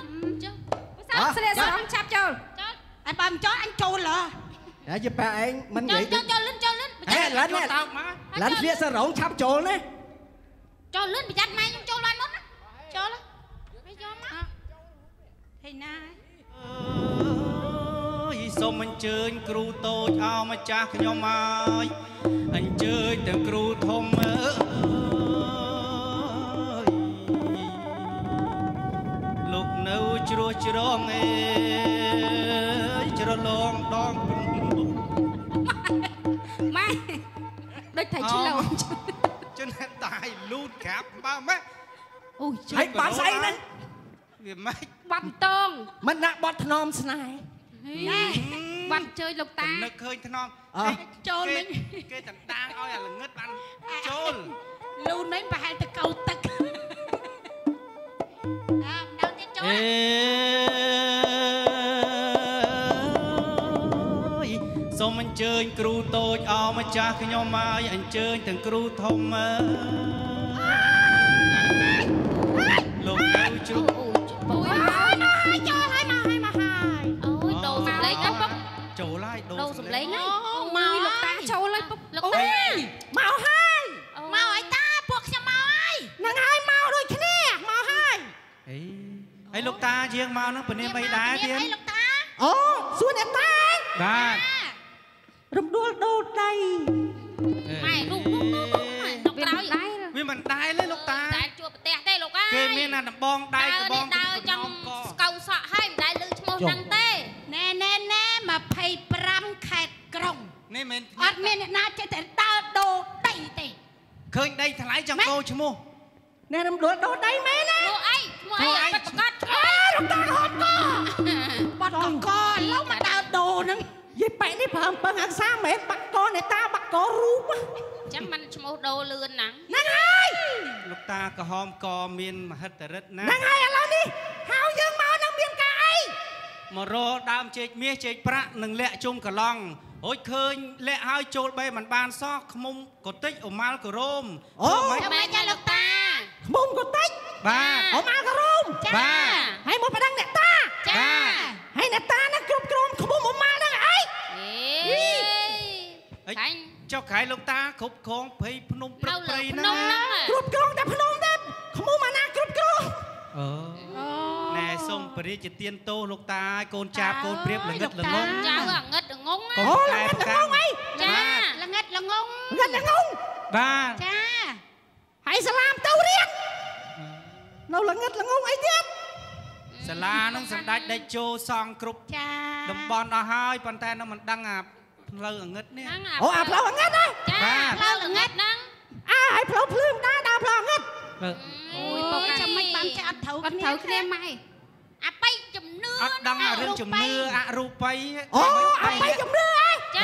ឧស្សាហ៍ស្លៀកស្រងឆាប់ចូលចូលអញបើមិនចង់អញចូលហ៎ហើយជាប៉ាឯងមិននិចូលយាយចូលចូលលិនចូលលិនហេឡានចូលនេះតោកមកឡានស្លៀកសរងឆាប់ចូលណាចូលលឿនប្រយ័ត្នម៉ែខ្ញុំចូលបានមុនណាចូលហើយយកមកហេណាអើយសូមអញ្ជើញគ្រូតូចអោម្ចាស់ខ្ញុំហើយអញ្ជើញទាំងគ្រូធំអើ នៅជ្រោះជ្រងអេយជ្រលងដងម៉ែដូចតែឆ្លង chân tài lút cạp ba mét អូយហើយបាត់ស្អីហ្នឹង vì mét បាត់តងមិនដាក់បត់ធ្នមស្នេហ៍ណែបាត់ជើញលោកតានឹកឃើញថ្នមអ่ะចូលមិញគេតណ្ដាងឲ្យអាល្ងឹតបានចូលលូនមិញប្រហែលទៅកោតទឹកអើម្ដងទៀតចូល អេយសូមអញ្ជើញគ្រូតូចអម្ចាស់ខ្ញុំហើយអញ្ជើញទាំងគ្រូធំអើយលោកនៅជ្រុះអូយអូយចូលហើយមកហើយមកហើយអូយដូរសំឡេងហើយពុកចូលហើយដូរសំឡេងហើយអូមកមកលោកតាចូលហើយពុកលោកតាមកហើយអូមកឲ្យតាពួកខ្ញុំមកហើយហ្នឹងហើយមកដូចគ្នាមកហើយអី ហើយលោកតាជាងមកហ្នឹងពនាមអីដែរទៀតអីលោកតាអូសួរអ្នកតាបាទរំដួលដូរដៃម៉ែរូបរូបរូបម៉ែដល់ក្រោយដែរវាមិនដែរទេលោកតាតែជួបប្រទេសទេលោកអើយគេមានអាដំបងដៃដើរដំបនេះងដើរចង់កស្កៅសក់ហើយមិនដែលលើឈ្មោះហ្នឹងទេណែណែណែ25ខេត្តក្រុងនេះមិនអត់មានអ្នកណាចេះតែដើរដូរដីទេឃើញដីថ្លៃចង់កោឈ្មោះអ្នករំដួលដូរដៃមែនណាឈ្មោះអីឈ្មោះអីឈ្មោះអីបា ត់ប្រកាសឈ្មោះអើលោកតាហត់កបាត់កកឥឡូវមកដើរដូរហ្នឹងយីប៉ែនេះប្រើអំពើអក្សរមែនបាក់កអ្នកតាបាក់ករូបចាំមិនឈ្មោះដូរលឿនណាស់ហ្នឹងហើយលោកតាក្រហមកមានមហិទ្ធិឫទ្ធិណាហ្នឹងហើយឥឡូវនេះហៅយើងមកនឹងមានការអីមករកដើមចេកមាសចេកប្រាក់និងលាក់ជុំកឡង់អូយឃើញលាក់ហើយចូលបែមិនបានសោះខ្មុំកតិចអម៉ាល់ក៏រោមអូមិនចាំមិនចាលោកតាខ្មុំក៏តិចបាទអូមកក៏រូមចាបាទហើយមកប្តឹងអ្នកតាចាហើយអ្នកតាហ្នឹងគ្រប់គ្រងខ្មុំអូម៉ាល់ហ្នឹងអីអេអីខាញ់ចុះក្រៃលោកតាគ្រប់គ្រងភ័យភ្នំព្រឹនៅកលើព្រៃភ្នហ្នឹងំហ្នឹងគ្រប់គ្រងតែភ្នំទេខ្មុំអាណាគ្រប់គ្រងអឺណែសូមបរិយាទានទោសលោកតាឲ្យកូនចាប់កូនព្រៀបល្ងឹតល្ងងចៅអាងឹតងងកូណានអូកែល្ងឹតប្រកាល្ងងអីចាល្ងិតល្ងងល្ងឹតល្ងងបាទចា ហើយសាឡាមទៅរៀងនៅល្ងឹតល្ងងអីទៀតសាលានឹងសម្ដេចដេចជោសង់គ្រប់ចាតំបន់អស់ហើយប៉ុន្តែនៅមិនដឹងអាផ្លូវអងឹតនេះហ្នឹងអូអាផ្លូវល្ងឹតហ៎ចាបាទផ្លូវល្ងឹតហ្នឹងអើហើយផ្លូវភ្លឺដែរដើរផ្លូវល្ងឹតអូយពុកចាំមិនបានចាក់អត់ត្រូវអត់ត្រូវគ្នាម៉ែអាបៃជំនឿអត់ដឹងអារឿងជំនឿអរូបិយអូអបិយជំនឿហ៎ចា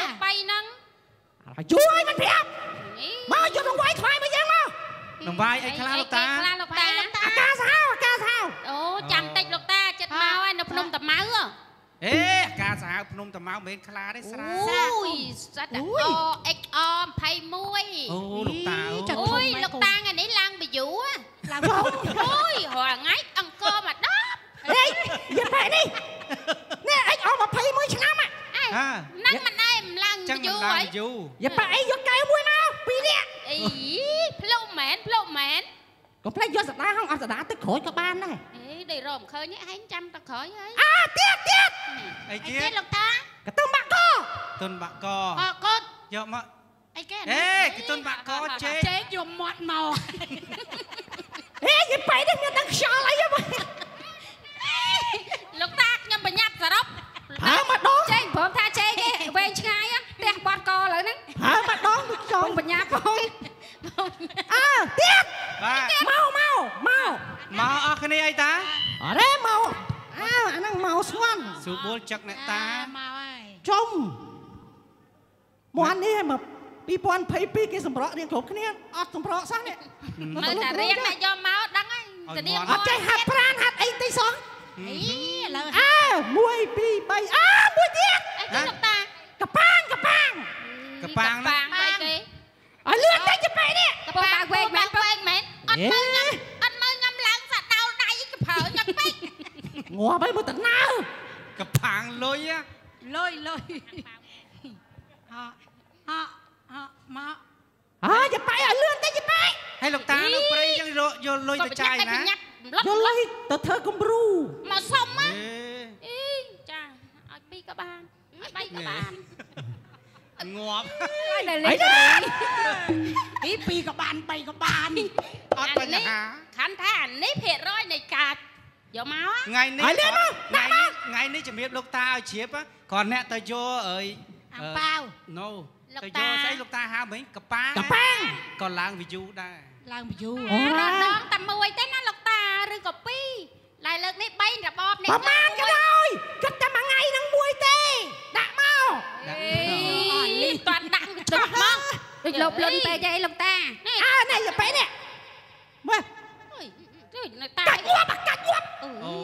រូបបៃហ្នឹងហើយជួយឲ្យមិនប្រាប់ អីមកយករង្វាយថ្វាយមកយើងមកនឹងវាយអីខ្លះលោកតាអីខ្លះលោកតាអាកាសាហាវអាកាសាហាវអូចាំតិចលោកតាចិត្តមកហើយនៅភ្នំតាម៉ៅហ៎អេអាការសាហាវភ្នំតាម៉ៅមិនមែនខ្លាទេស្រាអូយសត្វអូ XR 21អូលោកតាអូចាអូយលោកតាថ្ងៃនេះឡើងបយូហ៎ឡើងបងអូយរាល់ថ្ងៃអង្គរមកដល់ហេយប៉ែនេះនេះអិចអស់21ឆ្នាំហ៎អើ ហាហ្នឹងមិនអែមឡើងចឹបងយូមិនហឡើងីយូរយប៉ែអីយកកែវមួយមកពីរនាក់អីភ្លុកមែនភ្លុកមែនកុំភ្លេចយកសដាហងអត់សដាទឹកក្រូចក៏បានដែរអេដេរមឃើញឯងចាំតក្រោយហើយអាទៀតទៀតអីអីទៀគេតលោកតាកទឹមបាក់កទុនបាក់កអរកូនយកមកអីគេអេគឺទុនបាក់កជេកជេកយកមាត់មកហេយប៉ែនេះមានដឹងខ្យល់អីហ៎លោកតាខ្ញុំបញ្ញាប់សរុបហើម្ដងចេញ ព្រមថាចេញវែងឆ្ងាយផ្ទះបាត់កឥឡូវហ្នឹងហើម្ដងដូចចកុង់ំបញ្ញាប់ផងអើទៀតបាទមកមកមកមកអស់គ្នាអីតាអរេមកអើអាហ្នឹងមកស្ងន់ស៊ូបួលចឹកអ្នកតាមកហើយចុំមាន់នេះមក2022គេសម្រក់រៀងគ្រប់គ្នាអត់សម្រក់សោះនេះនៅតែរៀងតែយកមកដឹងហើយទៅនាងអត់ចេះហាត់ប្រានហាត់អីតិចសោះអីឥឡូវអើ 1 2 3អើមួយទៀតអីគេលោកតាកប៉ាងកប៉ាងកប៉ាងហ្នឹងកប៉ាងអីគេឲ្យលឿនតិចទៅពេលនេះកប៉ាងវែងមែនវែងមែនអត់មើលខ្ញុំអត់មើលខ្ញុំឡើងសាក់ដោលដៃកប្រើខ្ញុំពេកងាប់ហើយមើលតណើកប៉ាងលុយលុយលុយហោហោហោមកអើយប៉ៃឲ្យលឿនតិចទៅប៉ៃហើយលោកតានៅព្រៃចឹងយកយកលុយទៅចាយណាញ៉ាត់លត់យកលុយទៅធ្វើគំរូមកសុំមកអេអីចាឲ្យពីរ ក៏បានឲ្យបីក៏បានងាប់ឲ្យតែអីលេខណាពីពីក៏បានបីក៏បានអត់បញ្ហាខណ្ឌថាអានេះភាគរយនៃការយកមកថ្ងៃនេះហើយលេងមកថ្ងៃនេះថ្ងៃនេះជំរាបលោកតាឲ្យជ្រាបគ្រាន់អ្នកទៅយកអើយអាំប៉ាវណូលោកទៅតាយកស្អីលោកតាហៅមិញកប៉ាកប៉ាងក៏ឡើងវីយូដែរឡើងពីយូរអូររ៉ាដងតែមួយទេណាលោកតាឬក៏ពីរ ឡើយលើកនេះ3របបនេះប្រមាណក៏ដោយគិតតែមួយថ្ងៃហ្នឹងមួយទេដាក់មកអេលីតាន់ដាក់ទៅមកដូចលោបលុនពេកអីលោកតានេះអើនេះយ៉ាប៉ែនេះមើលអើយជួយនៅតាកាច់ងាប់កាច់ងាប់អូ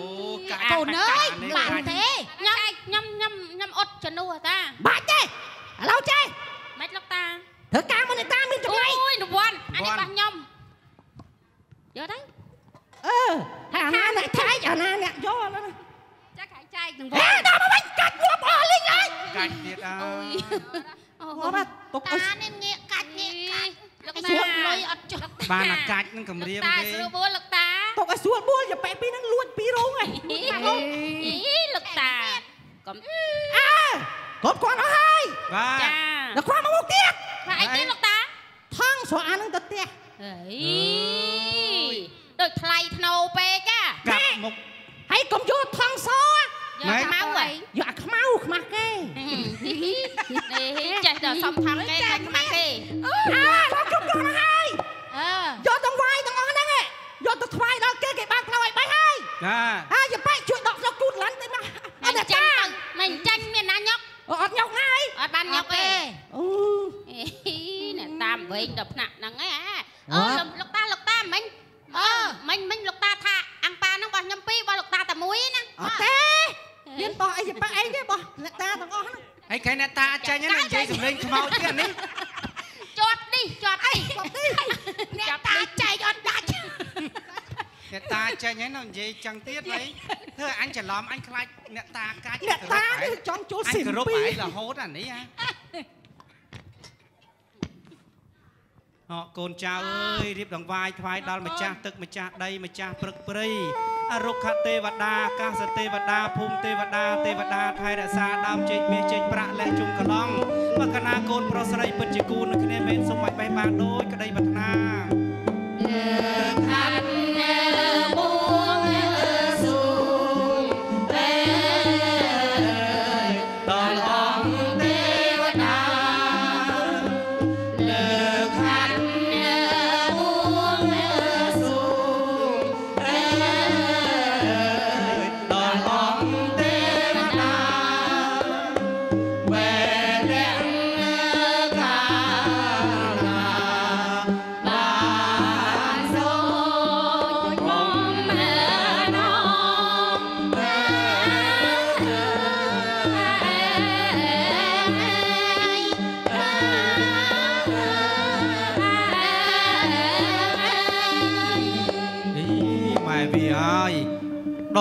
កាច់កូនអើយនេះបានកាច់ទេញ៉ាំញ៉ាំញ៉ាំញ៉ាំអត់ជំនួសតាបាច់ទេឥឡូវចេះមិនលោកតាធ្វើការមុននេះតាមានចម្ងាយអូយរង្វាន់អានេះរបស់ខ្ញុំយកទៅ អឺហើយអាណាអ្នកថៃអា ណាអ្នកយកហ្នឹងចាក់ខាងចែករង្ហេវាន់ដល់មកវិញកាច់ងាប់អស់លីងហើយកាច់ទៀតអើអូយយអូងាប់បាត់ទុកឲ្យតានេះងាកកាច់ងាកកាច់លោកស្តារួលលុយអត់ចុះបានអាកាច់នឹងកម្រាមតាទេស្រួលបួលលោកតាទុកឲ្យស្រួលបួលយ៉ាប៉ែពីរហ្នឹងលួចពីររោងហើយអីលោកតាកុំអើគ្រប់គ្រាន់អស់ហើយបាទចាដល់គ្រាន់មកមុខទៀតថាអីទៀតលោកតាថងស្រអាហ្នឹងទៅផ្ទះអីដូចថ្លៃធ្នូពេក á កាប់មុខហើយកុំយកថងសយកខ្មៅហីយកអាខ្មៅខ្មាស់គេនេះចេះតែសំថងគេតែខ្មាស់គេអើដល់គ្រប់គ្រាន់អស់ហើយអឺយកទាំងវាយទាំងអស់ហ្នឹងឯងយកទៅថ្វាយដល់គេគេបានផ្លូវឲ្យបាយហើយចាហើយយ៉ាប៉ែជួយដកយកគូតឡាន់ទៅមកអមិនត់ចាចាញ់មិនចាញ់មានណាញុកអត់ញោកណាយអត់បានញុកទេអូអេអ្នកតាមវិញដល់ផ្នែកហ្នឹងឯងអ่าអូលោកតាលោកតាមិញ អឺមិញមិញលោកតាថាអាំងប៉ាហ្នឹងរបស់ខ្ញុំពីររបស់លោកតាតែមួយណាអត់ទេមានបោះអីយ៉ាប៉ែអីទេបោះអ្នកតាទាំងអស់ហ្នឹងហើយខែអ្នកតាចាញ់ហ្នឹងនិយាយសម្លេងខ្មោចទៀតនេះជាប់នេះជាប់នេះបោះទេអ្នកតាចែកអត់ដាច់អ្នកតាចាញ់ហ្នឹងនៅនិយាយចឹងទៀតហីធ្វើឲ្យអញច្រឡំអញខ្លាចអ្នកតាកាច់អ្នកតានេះចង់ចូលអញស៊ីមគោរពពីឯងរហូតអានេះហ៎ អកូនចៅអើយរៀបដង្វាយថ្វាយដល់ម្ចាស់ទឹកម្ចាស់ដីម្ចាស់ព្រឹកព្រៃអរុក្ខទេវតាអាកាសទេវតាភូមិទេវតាទេវតាថែរក្សាដើមចេកមាសចេកប្រាក់លះជុំកឡងបើកណាកូនប្រុសស្រីពិតជាគូននឹងគ្នាមែនសុំឲ្យបេះបានដូចក្តីប្រាថ្នា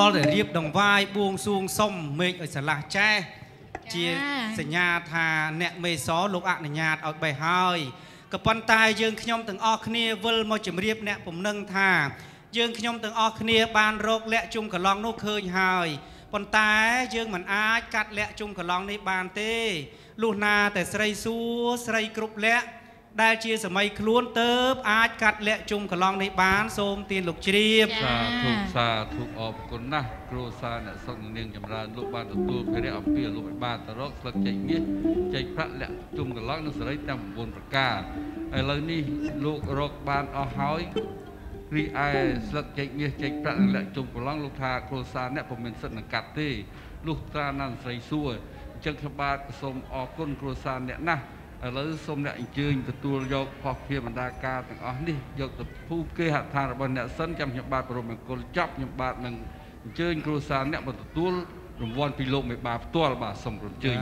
ដល់តែរៀបដង្វាយបួងសួងសុំមេឃឲ្យស្រឡះចែជាសញ្ញាថាអ្នកមេសលោកអនុញ្ញាតឲ្យបេះហើយក៏ប៉ុន្តែយើងខ្ញុំទាំងអស់គ្នាវិលមកជម្រាបអ្នកពំនឹងថា យើងខ្ញុំទាំងអស់គ្នាបានរកលាក់ជុំកន្លងនោះឃើញហើយប៉ុន្តែយើងមិនអាចកាត់លាក់ជុំកន្លងនេះបានទេលុះណាតែស្រីសួរស្រីគ្រប់លាក់ ដែលជាសម័យខ្លួនទៅបអាចកាត់លាក់ជុំកន្លងនេះបានសូមទានលោកជ្រាបសាធុសាធុអរគុណណាស់គ្រួសារអ្នកសុខនិងនាងចម្រើនលោកបានទទួលភារៈអំពីលោកឲ្យបានតរកស្លឹកចេកមាសចេកប្រាក់លាក់ជុំកន្លងនិងសេរីទាំង9ប្រការឥឡូវនេះលោករកបានអស់ហើយរីឯស្លឹកចេកមាសចេកប្រាក់និងលាក់ជុំកន្លងលោកថាគ្រួសារអ្នកពុំមានសិទ្ធិនឹងកាត់ទេលុះត្រាណានស្រីសួរអញ្ចឹងខ្ញុំបាទសូមអរគុណគ្រួសារអ្នកណាស់ ឥឡូវសូមអ្នកអញ្ជើញទទួលយកផុសភាបណ្ដាការទាំងអស់នេះយកទៅភូមិគេហដ្ឋានរបស់អ្នកសិនចាំខ្ញុំបាទប្រមង្គលចប់ខ្ញុំបាទនឹងអញ្ជើញគ្រួសារអ្នកមកទទួលរង្វាន់ពីលោកមេបាផ្ទាល់បាទសូមអញ្ជើញ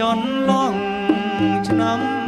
ចន់ឡងឆ្នាំ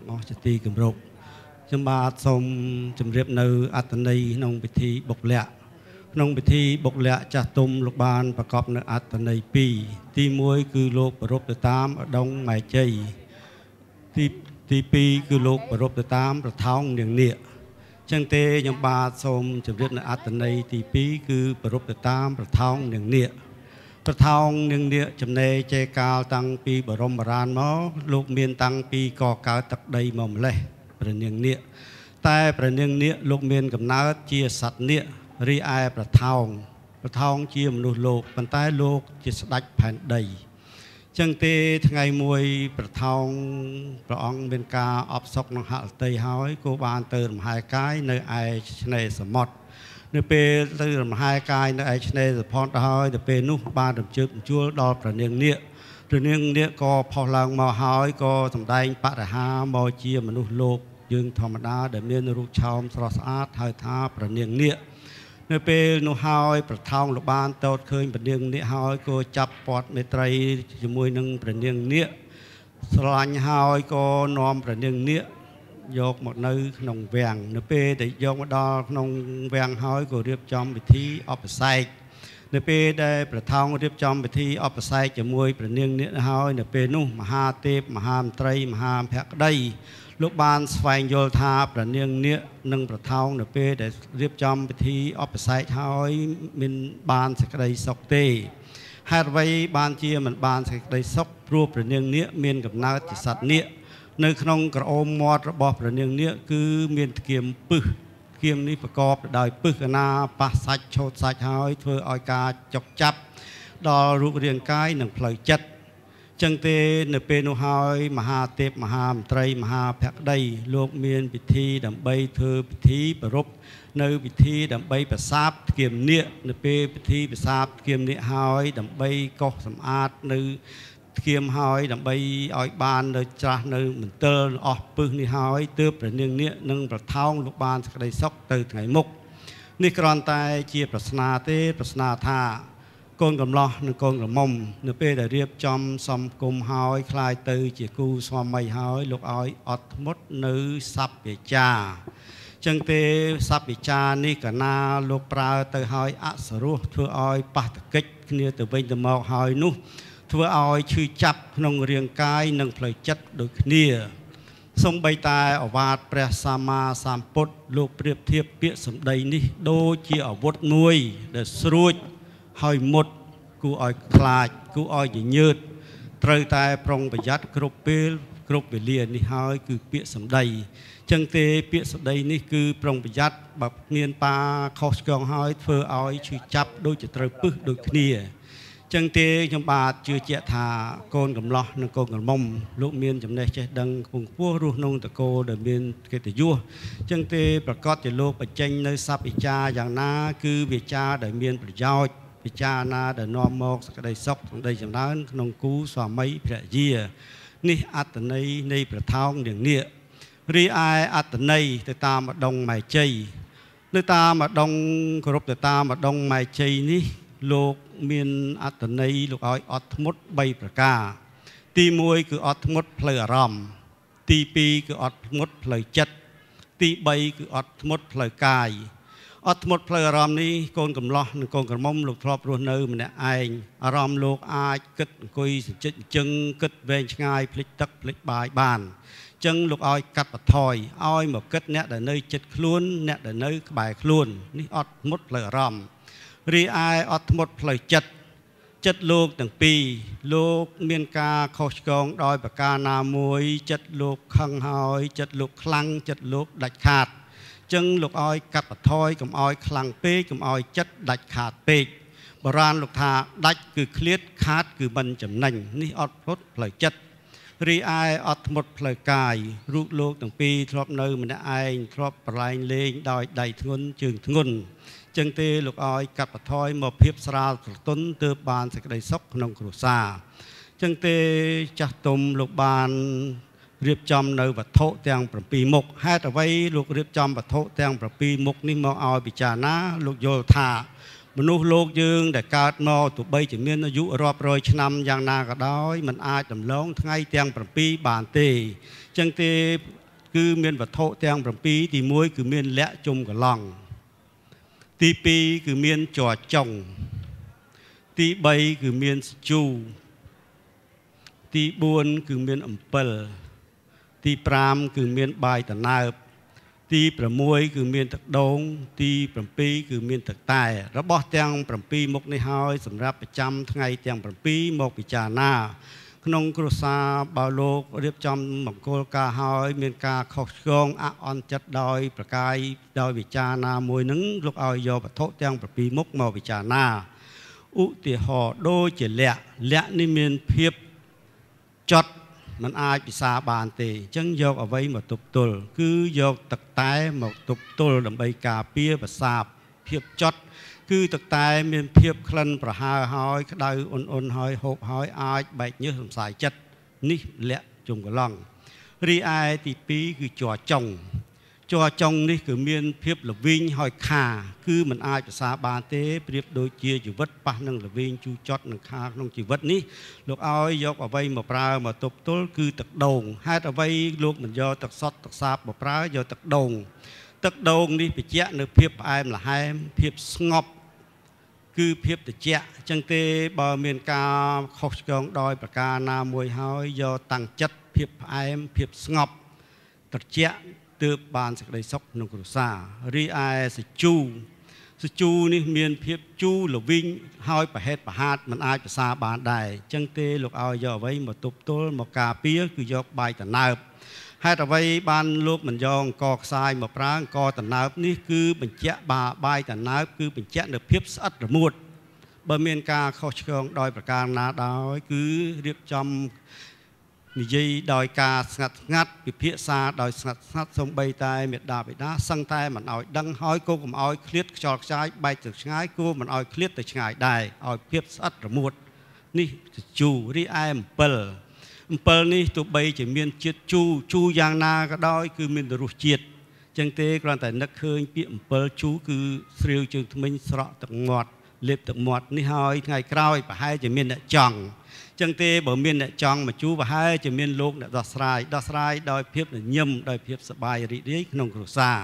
ទាំងអស់ជាទីគោរពខ្ញុំបាទសូមជម្រាបនៅអត្តន័យក្នុងពិធីបុកលក្ខក្នុងពិធីបុកលក្ខចាស់ទុំលោកបានប្រកបនៅអត្តន័យ2ទី1គឺលោកប្រពទៅតាមឧដុងម៉ែជ័យទីទី2គឺលោកប្រពទៅតាមប្រថោងនាងនាគចឹងទេខ្ញុំបាទសូមជម្រាបនៅអត្តន័យទី2គឺប្រពទៅតាមប្រថោងនាងនាគ ប្រថោងនឹងនាគចំណេចេកាលតាំងពីបរមបរានមកលោកមានតាំងពីកកើតទឹកដីមកម្លេះព្រះនាងនាគតែព្រះនាងនាគលោកមានកំណើតជាសត្វនាគរីឯប្រថោងប្រថោងជាមនុស្សលោកប៉ុន្តែលោកជាស្ដេចផែនដីចឹងទេថ្ងៃមួយប្រថោងព្រះអង្គមានការអបសុកក្នុងហឫទ័យហើយក៏បានទៅរំហែកាយនៅឯឆ្នេរសមុទ្រ នៅពេលទៅរំហែកាយនៅឯឆ្នេរសផនទៅហើយទៅពេលនោះបានរំជើបរំជួលដល់ព្រះនាងនាគព្រះនាងនាគក៏ផុសឡើងមកហើយក៏សម្ដែងបរិហាមកជាមនុស្សលោកយើងធម្មតាដែលមានរូបឆោមស្រស់ស្អាតហៅថាព្រះនាងនាគនៅពេលនោះហើយប្រថោងលោកបានតោតឃើញព្រះនាងនាគហើយក៏ចាប់ពាត់មេត្រីជាមួយនឹងព្រះនាងនាគស្រឡាញ់ហើយក៏នាំព្រះនាងនាគ យកមកនៅ ក្នុងវាំងនៅពេលដែលយកមកដល់ក្នុងវាំងហើយក៏រៀបចំពិធីអបសែកនៅពេលដែលប្រថោងរៀបចំពិធីអបសែកជាមួយព្រះនាងនាគហើយនៅពេលនោះមហាទេពមហាមន្ត្រីមហាភក្តីលោកបានស្វែងយល់ថាព្រះនាងនាគនិងប្រថោងនៅពេលដែលរៀបចំពិធីអបសែកហើយមានបានសេចក្តីសុខទេហេតុអ្វីបានជាមិនបានសេចក្តីសុខព្រោះព្រះនាងនាគមានកំណើតជាសត្វនាគ នៅក្នុងក្រអូមមាត់របស់ព្រះនាងនាគគឺមានធ្គាមពឹសធ្គាមនេះប្រកបទៅដោយពឹសកណាប៉ះសាច់ឆោតសាច់ហើយធ្វើឲ្យការចុកចាប់ដល់រូបរាងកាយនិងផ្លូវចិត្តចឹងទេនៅពេលនោះហើយមហាទេពមហាមន្ត្រីមហាភក្តីលោកមានពិធីដើម្បីធ្វើពិធីប្រពនៅពិធីដើម្បីប្រសាបធ្គាមនាគនៅពេលពិធីប្រសាបធ្គាមនាគហើយដើម្បីកោសសម្អាតនៅ ធ្គាមហើយដើម្បីឲ្យបាននៅច្រាស់នៅមន្ទិលអស់ពឹសនេះហើយទើបព្រះនាងនាគនិងប្រថោងលោកបានសេចក្តីសុខទៅថ្ងៃមុខនេះគ្រាន់តែជាប្រស្នាទេប្រស្នាថាកូនកំឡោះនិងកូនក្រមុំនៅពេលដែលរៀបចំសំគុំហើយคล้ายទៅជាគូស្វាមីហើយលោកឲ្យអត់ធ្មត់នៅសัพយចាចឹងទេសัพយចានេះកណាលោកប្រើទៅឲ្យអសរោះធ្វើឲ្យប៉ះតកិច្ចគ្នាទៅវិញទៅមកហើយនោះ ធ្វើឲ្យឈឺចាប់ក្នុងរាងកាយនិងផ្លូវចិត្តដូចគ្នាសំបីតែអវាទព្រះសម្មាសម្ពុទ្ធលោកប្រៀបធៀបពាក្យសម្ដីនេះដូចជាអាវុធមួយដែលស្រួចហើយមុតគួរឲ្យខ្លាចគួរឲ្យញញើតត្រូវតែប្រុងប្រយ័ត្នគ្រប់ពេលគ្រប់វេលានេះហើយគឺពាក្យសម្ដីចឹងទេពាក្យសម្ដីនេះគឺប្រុងប្រយ័ត្នបើមានប៉ាខុសឆ្គងហើយធ្វើឲ្យឈឺចាប់ដូចជាត្រូវពឹសដូចគ្នា ចឹងទេខ្ញុំបាទជឿជាក់ថាកូនកំឡោះនិងកូនក្រមុំលោកមានចំណេះចេះដឹងខ្ពង់ខ្ពស់រស់ក្នុងតកោដែលមានកិត្តិយសចឹងទេប្រកាសជាលោកបញ្ចេញនៅសព្វវិចារយ៉ាងណា គឺវិចារដែលមានប្រយោជន៍ពិចារណាដែលនាំមកសេចក្តីសុខសេចក្តីចម្រើនក្នុងគូស្វាមីភរិយានេះអត្តន័យនៃប្រថោងនាងនាគរីឯអត្តន័យទៅតាមម្ដងម៉ែជ័យនៅតាមម្ដងគោរពទៅតាមម្ដងម៉ែជ័យនេះលោក មានអត្តន័យលោកឲ្យអត់ធ្មត់3ប្រការ ទី1គឺអត់ធ្មត់ផ្លូវអារម្មណ៍ទី2គឺអត់ធ្មត់ផ្លូវចិត្តទី3គឺអត់ធ្មត់ផ្លូវកាយអត់ធ្មត់ផ្លូវអារម្មណ៍នេះកូនកំឡោះនិងកូនក្រមុំលោកធ្លាប់រស់នៅម្នាក់ឯងអារម្មណ៍លោកអាចគិតអង្គុយសញ្ជិតអញ្ចឹងគិតវែងឆ្ងាយភ្លេចទឹកភ្លេចបាយបានអញ្ចឹងលោកឲ្យកាត់បន្ថយឲ្យមកគិតអ្នកដែលនៅចិត្តខ្លួនអ្នកដែលនៅក្បែរខ្លួននេះអត់ធ្មត់ផ្លូវអារម្មណ៍ រីឯអត់ធ្មត់ផ្លូវចិត្តចិត្តលោកទាំងពីរលោកមានការខុសឆ្គងដោយប្រការណាមួយ ចិត្តលោកខឹងហើយ ចិត្តលោកខ្លាំងចិត្តលោកដាច់ខាតចឹងលោកឲ្យកាត់បន្ថយកុំឲ្យខ្លាំងពេកកុំឲ្យចិត្តដាច់ខាតពេកបរាណលោកថាដាច់គឺឃ្លាតខាតគឺមិនចំណេញនេះអត់ផ្លុតផ្លូវចិត្តរីឯអត់ធ្មត់ផ្លូវកាយរូបលោកទាំងពីរធ្លាប់នៅម្នាក់ឯងធ្លាប់ប្រឡែងលេងដោយដៃធ្ងន់ជើងធ្ងន់ ចឹងទេលោកឲ្យកាត់បន្ថយមកភាពស្រាលស្រទន់ទើបបានសេចក្តីសុខក្នុងគ្រួសារចឹងទេចាស់ទុំលោកបានរៀបចំនៅវត្ថុទាំង7មុខហេតុអ្វីលោករៀបចំវត្ថុទាំង7មុខនេះមកឲ្យពិចារណាលោកយល់ថាមនុស្សលោកយើងដែលកើតមកទោះបីជាមានអាយុរាប់រយឆ្នាំយ៉ាងណាក៏ដោយมันអាចដំឡងថ្ងៃទាំង7បានទេអញ្ចឹងទេគឺមានវត្ថុទាំង7ទី1គឺមានលក្ខជុំកឡង់ ទី2គឺមានជ័រចុង ទី3គឺមានស្ជូទី4គឺមានអំពិលទី5គឺមានបាយតណើបទី6គឺមានទឹកដូង ទី7គឺមានទឹកតែ របស់ទាំង7មុខនេះហើយសម្រាប់ប្រចាំថ្ងៃទាំង7មកពិចារណា ក្នុងគ្រួសារបើលោករៀបចំមង្គលការហើយ មានការខុសឆ្គងអអន់ចិត្តដោយប្រកាយដោយវិចារណាមួយនឹងលោកឲ្យយកវត្ថុទាំង7មុខមកពិចារណាឧទាហរណ៍ដូចជាលក្ខលក្ខនេះមានភាពចត់มันអាចពិសាបានទេអញ្ចឹងយកអ្វីមកទប់ទល់គឺយកទឹកតែមកទប់ទល់ដើម្បីការពារប្រសាបភាពចត់ គឺទឹកតែមានភាពក្លិនប្រហើរហើយក្តៅអ៊ុនអ៊ុនហើយហូបហើយអាចបែកញើសរំសាយចិត្តនេះលក្ខជុំកឡង់រីឯទី2គឺជ័រចុងជ័រចុងនេះគឺមានភាពល្វីងហើយខា គឺมันអាចប្រសាបានទេប្រៀបដូចជាជីវិតប៉ះនឹងល្វីងជូរចត់នឹងខាក្នុងជីវិតនេះលោកឲ្យយកអ្វីមកប្រើមកទប់ទល់គឺទឹកដូងហេតុអ្វីលោកមិនយកទឹកសុទ្ធទឹកសាបមកប្រើយកទឹកដូងទឹកដូងនេះបញ្ជាក់នៅភាពផ្អែមល្ហែមភាពស្ងប់ គឺភាពត្រជាក់អញ្ចឹងទេបើមានការខុសឆ្គងដោយប្រការណាមួយហើយយកតាំងចិត្តភាពផ្អែមភាពស្ងប់ត្រជាក់ទើបបានសេចក្តីសុខក្នុងគ្រួសាររីឯសជូសជូនេះមានភាពជូរល្វីងហើយប្រហេតប្រហាតมันអាចប្រសាបានដែរអញ្ចឹងទេលោកឲ្យយកអ្វីមកទប់ទល់មកការពារគឺយកបាយតណើប ហេតុអ្វីបានលោកមិនយកអង្គខ្សាយមកប្រើអង្គតណើបនេះគឺបញ្ជាក់បាបាយតណើបគឺបញ្ជាក់នៅភាពស្អិតរមួតបើមានការខុសឆ្គងដោយប្រការណាដោយគឺរៀបចំនិយាយដោយការស្ងាត់ស្ងាត់ពិភាក្សាដោយស្ងាត់ស្ងាត់សំបីតែមេដាបិតាសឹងតែមិនឲ្យដឹងហើយគោកុំឲ្យឃ្លាតខ្យល់ខ្ចាយបែកទៅឆ្ងាយគួរមិនឲ្យឃ្លាតទៅឆ្ងាយដែរឲ្យភាពស្អិតរមួតនេះជូររីឯអំពិល អំពិលនេះទោះបីជាមានជាតិជូរជូរយ៉ាងណាក៏ដោយគឺមានរសជាតិចឹងទេគ្រាន់តែនឹកឃើញពាក្យអំពិលជូរគឺស្រាវជើងថ្មិញស្រក់ទឹកមាត់លេបទឹកមាត់នេះហើយថ្ងៃក្រោយប្រហែលជាមានអ្នកចង់ចឹងទេបើមានអ្នកចង់មកជួបប្រហែលជាមានលោកអ្នកដោះស្រាយដោះស្រាយដោយភាពញញឹមដោយភាពសប្បាយរីករាយក្នុងគ្រួសារ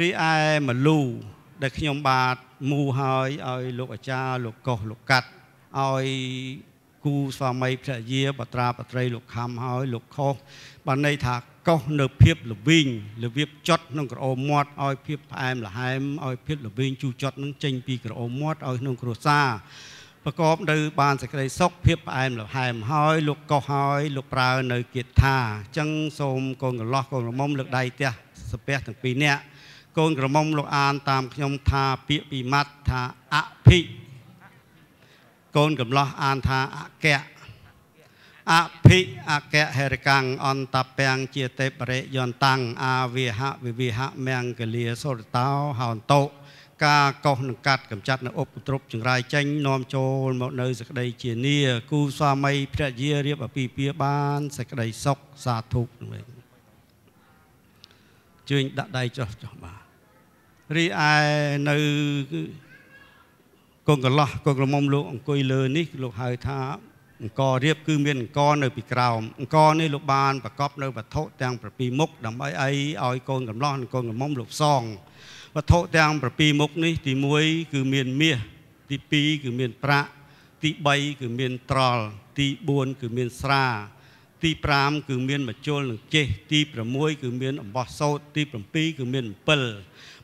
រីឯមលូដែលខ្ញុំបាទមូហើយឲ្យលោកអាចារ្យលោកកុសលោកកាត់ឲ្យ គូស្វាមីភរិយាបត្រាបត្រីលោកខំហើយលោកខុសបានន័យថាកុសនៅភាពល្វីងរបៀបចត់ក្នុងក្រអូមមាត់ឲ្យភាពផ្អែមល្ហែមឲ្យភាពល្វីងជូរចត់នឹងចេញពីក្រអូមមាត់ឲ្យក្នុងគ្រួសារប្រកបនៅបានសេចក្តីសុខភាពផ្អែមល្ហែមហើយលោកកុសហើយលោកប្រើនៅគិតថាអញ្ចឹងសូមកូនកន្លោះកូនក្រមុំលើកដៃផ្ទះសាពះទាំងពីរនាក់កូនក្រមុំលោកអានតាមខ្ញុំថាពាក្យពីម៉ាត់ថាអភិ កូនកំឡោះអានថាអកៈអភិអកៈហេរកាំងអន្តពាំងជាទេបរិយន្តាំងអាវិហវិវិហមង្គលាសុរតោហោន្តោការកោសនឹងកាត់កម្ចាត់នៅឧបទ្រពចង្រៃចេញនាំចូលមកនៅសក្តីជានីគូស្វាមីភរិយារៀបអពីពាបានសក្តីសុខសាធុនឹងវិញជើញដាក់ដៃចុះចុះបាទរីឯនៅ កូនកន្លោះកូនក្រមុំលោកអង្គុយលើនេះលោកហៅថាអង្គរៀបគឺមានអង្គនៅពីក្រោមអង្គនេះលោកបានប្រកបនៅវត្ថុទាំង7មុខដើម្បីអីឲ្យកូនកំឡោះនិងកូនក្រមុំលោកសងវត្ថុទាំង7មុខនេះទី1គឺមានមាសទី2គឺមានប្រាក់ទី3គឺមានត្រល់ទី4គឺមានស្រាទី5គឺមានមជុលនិងចេះទី6គឺមានអំបោះសោតទី7គឺមានអំពិល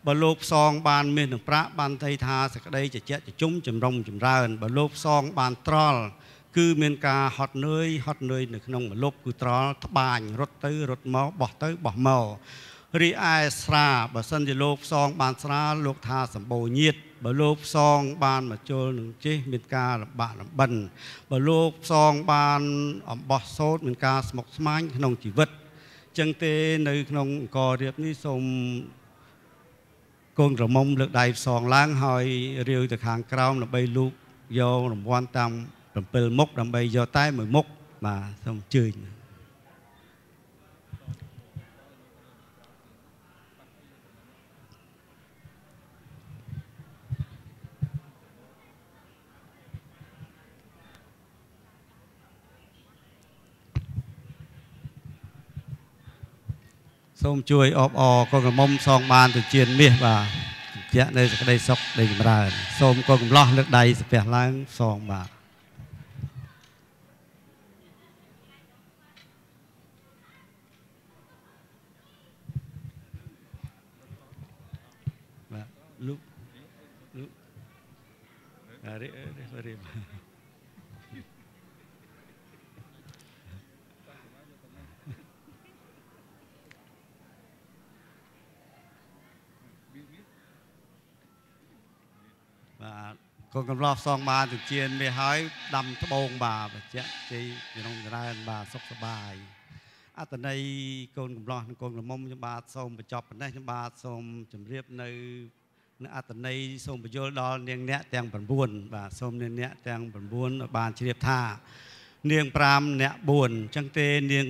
បើលោកផ្សងបានមាសនិងប្រាក់បានថៃថាសក្តីជាក់ជុំចម្រុងចម្រើនបើលោកផ្សងបានត្រល់គឺមានការហត់នឿយហត់នឿយនៅក្នុងមលប់គឺត្រល់ត្បាញរត់ទៅរត់មកបោះទៅបោះមករីឯស្រាបើសិនជាលោកផ្សងបានស្រាលោកថាសម្បូរញាតបើលោកផ្សងបានមកជុលនឹងចេះមានការលំបាកលំបិនបើលោកផ្សងបានអំបោះសោតមានការស្មុគស្មាញក្នុងជីវិតចឹងទេនៅក្នុងអង្គរៀបនេះសូម កូនក្រមុំលើកដៃផ្សងឡើងហើយរាវទៅខាងក្រោមដើម្បីលោកយករង្វាន់តាម7មុខដើម្បីយកតែមួយមុខបាទសូមអញ្ជើញ សូមជួយអបអរកូនក្រមុំសងបានទៅជៀនមាសបាទជាក់នៅសេចក្តីសុខដីចម្រើនសូមកូនកំឡោះលើកដៃស្ពះឡើងសងបាទបាទលោកលោកអារៀបរៀប បាទ កូនកំឡោះសងបានទៅជៀនមាសហើយដាំត្បូងបាទបច្ចៈជ័យក្នុងចរើនបាទសុខសប្បាយអត្តន័យកូនកំឡោះនិងកូនក្រមុំខ្ញុំបាទសូមបញ្ចប់ប៉ុណ្ណេះខ្ញុំបាទសូមជម្រាបនៅនៅអត្តន័យសូមបញ្យល់ដល់នាងអ្នកទាំង9បាទសូមនាងអ្នកទាំង9ឲ្យបានជ្រាបថានាង5អ្នក4អញ្ចឹងទេនាង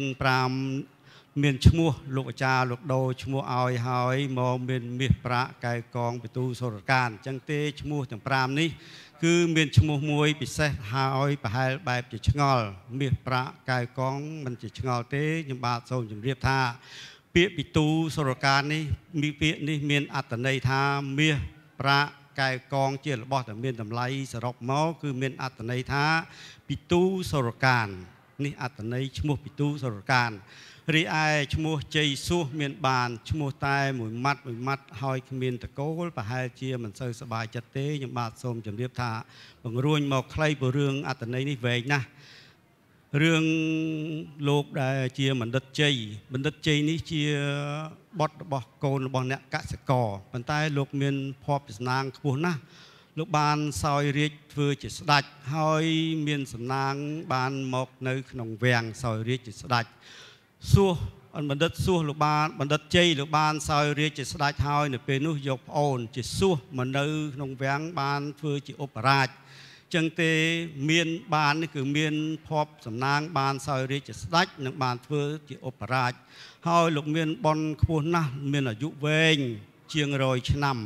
5 មានឈ្មោះលោកអាចារ្យលោកដោឈ្មោះឲ្យហើយមកមានមាសប្រាក់កែកងពិទូសុរកានអញ្ចឹងទេឈ្មោះទាំង5នេះ គឺមានឈ្មោះមួយពិសេសហើយប្រហែលបែបជាឆ្ងល់មាសប្រាក់កែកងមិនជាឆ្ងល់ទេខ្ញុំបាទសូមជម្រាបថា ពាក្យពិទូសុរកាននេះមានពាក្យនេះមានអត្ថន័យថាមាសប្រាក់កែកងជារបស់ដែលមានតម្លៃសរុបមកគឺមានអត្ថន័យថាពិទូសុរកាន នេះអត្ថន័យឈ្មោះពិទូសុរកាន រីឯឈ្មោះជ័យសួសមានបានឈ្មោះតែមួយម៉ាត់មួយម៉ាត់ហើយគ្មានតកូលប្រហែលជាមិនសូវសប្បាយចិត្តទេខ្ញុំបាទសូមជម្រាបថាបង្រួញមកខ្លីពីរឿងអត្ថន័យនេះវែងណាស់រឿងលោកដែលជាបណ្ឌិតជ័យបណ្ឌិតជ័យនេះជាបុត្ររបស់កូនរបស់អ្នកកសិករប៉ុន្តែលោកមានភ័ព្វប្រាថ្នាខ្ពស់ណាស់លោកបានសោយរាជធ្វើជាស្ដេចហើយមានសំណាងបានមកនៅក្នុងវាំងសោយរាជជាស្ដេច សួសអនបណ្ឌិតសួសលោកបានបណ្ឌិតជ័យលោកបានសោយរាជជាស្ដេចហើយនៅពេលនោះយកប្អូន ជាសួសមកនៅក្នុងវាំងបានធ្វើជាឧបរាជចឹងទេមានបាននេះគឺមានភ័ព្វសំណាង បានសោយរាជជាស្ដេចនិងបានធ្វើជាឧបរាជហើយលោកមានបនខ្ពស់ណាស់មានអាយុវែងជាង100ឆ្នាំ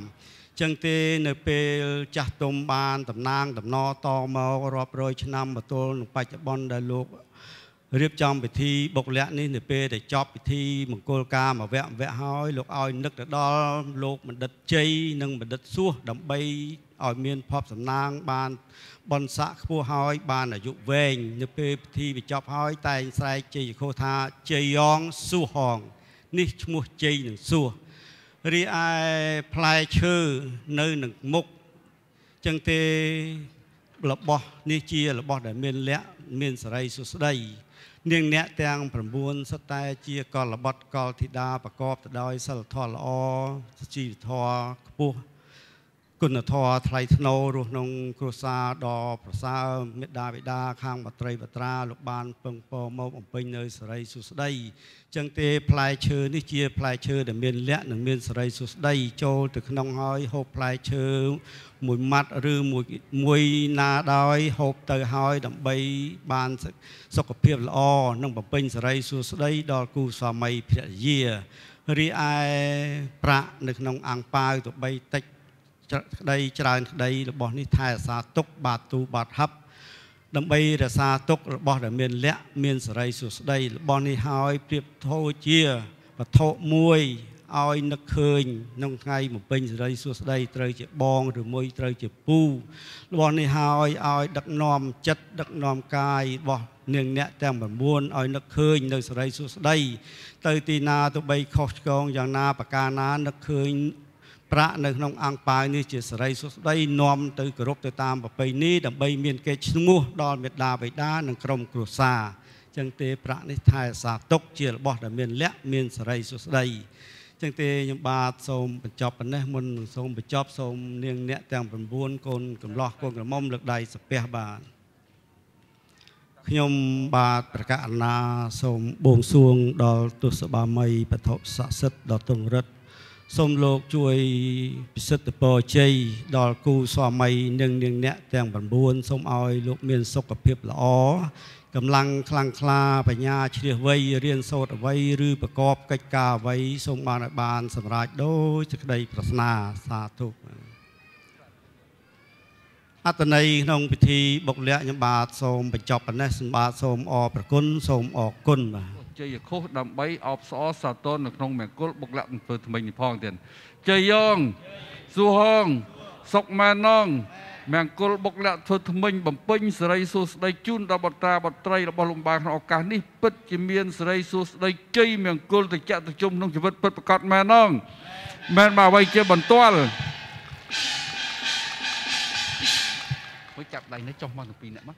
ចឹងទេនៅពេលចាស់ទុំបានតំណាងតំណតមករាប់រយឆ្នាំមកទល់នឹងបច្ចុប្បន្នដែលលោក រៀបចំពិធីបុកលក្ខនេះនៅពេលដែលចប់ពិធីមង្គលការមកវគ្គវគ្គហើយលោកឲ្យនឹកទៅដល់លោកបណ្ឌិតជ័យនិងបណ្ឌិតសួសដើម្បីឲ្យមានភ័ព្វសំណាងបានបនស័កខ្ពស់ហើយបានអាយុវែងនៅពេលពិធីបញ្ចប់ហើយតែងស្រែកជ័យខោថាជ័យយ៉ងសួសហង នេះឈ្មោះជ័យនិងសួសរីឯផ្លែឈើនៅនឹងមុខចឹងទេរបស់នេះជារបស់ដែលមានលក្ខមានសេរីសុស្ដី នាងអ្នកទាំង9សុទ្ធតែជាកលបុត្រកលធីតាប្រកបទៅដោយសិលធម៌ល្អជីវធម៌ខ្ពស់គុណធម៌ថ្លៃថ្នូររស់ក្នុងគ្រួសារដ៏ប្រសើរមេដាបិតាខាងបត្រីបត្រាលោកបានពឹងពរមកបំពេញនៅសេរីសុស្ដី ចឹងទេផ្លែឈើនេះជាផ្លែឈើដែលមានលក្ខនិងមានសេរីសុស្ដីចូលទៅក្នុងហើយហូបផ្លែឈើមួយម៉ាត់ឬមួយមួយណាដោយហូបទៅហើយដើម្បីបានសុខភាពល្អនិងបំពេញសេរីសុស្ដីដល់គូស្វាមីភរិយារីឯប្រាក់នៅក្នុងអាំងប៉ាវទៅបីតិចក្តីច្រើនក្តីរបស់នេះថែរក្សាទុកបាទទូបាទហັບ ដើម្បីរក្សាទុករបស់ដែលមានលក្ខមានសេរីសុស្ដីរបស់នេះហើយប្រៀបធូរជាវត្ថុមួយឲ្យនឹកឃើញក្នុងថ្ងៃបំពេញសេរីសុស្ដីត្រូវជាបងឬមួយត្រូវជាពូរបស់នេះហើយឲ្យដឹកនាំចិត្តដឹកនាំកាយរបស់នាងអ្នកទាំង9ឲ្យនឹកឃើញនៅសេរីសុស្ដីទៅទីណាទៅបីខុសឆ្គងយ៉ាងណាប្រការណានឹកឃើញ ប្រាក់នៅក្នុងអង្គប៉ាវនេះជាសេរីសុស្ដីនាំទៅគោរពទៅតាមប្រពៃណីដើម្បីមានកិច្ចឈ្មោះដល់មេដាបិតានិងក្រុមគ្រួសារចឹងទេប្រាក់នេះថែរក្សាទុកជារបស់ដែលមានលក្ខមានសេរីសុស្ដីចឹងទេខ្ញុំបាទសូមបញ្ចប់ប៉ុណ្ណេះមុននឹងសូមបញ្ចប់សូមនាងអ្នកទាំង9កូនកំឡោះកូនក្រមុំលើកដៃសាពះបាទខ្ញុំបាទប្រកាសណាសូមបួងសួងដល់ទុសបាមីបឋមស័ក្តិសិទ្ធដ៏ទង់រិទ្ធ សូមលោកជួយពិសិដ្ឋពរជ័យដល់គូស្វាមីនិងនាងអ្នកទាំង9សូមឲ្យលោកមានសុខភាពល្អកម្លាំងខ្លាំងក្លាបញ្ញាជ្រះវៃរៀនសូត្រអ្វីឬប្រកបកិច្ចការអ្វីសូមបានឲ្យបានសម្រេចដោយសេចក្តីប្រាថ្នាសាធុអត្តន័យក្នុងពិធីបុកលក្ខខ្ញុំបាទសូមបញ្ចប់ប៉ុណ្ណេះសម្បាទសូមអរប្រគុណសូមអរគុណបាទ ជ័យខុសដើម្បីអបស្អសាទរនៅក្នុងមង្គលបុកលៈធ្វើថ្មីនេះផងទៀតជ័យយ៉ងស៊ូហងសុកម៉ែនងមង្គលបុកលៈធ្វើថ្មិញបំពេញសេរីសួស្តីជូនដល់បត្រាបត្រីរបស់លោកបាក្នុងឱកាសនេះពិតជាមានសេរីសួស្តីជ័យមង្គលទៅចាក់ទៅជុំក្នុងជីវិតពិតប្រកបមែនងមែនបើអ្វីជាបន្ទាល់មួយចាប់ដៃនេះចុះមកទាំងពីរអ្នកមក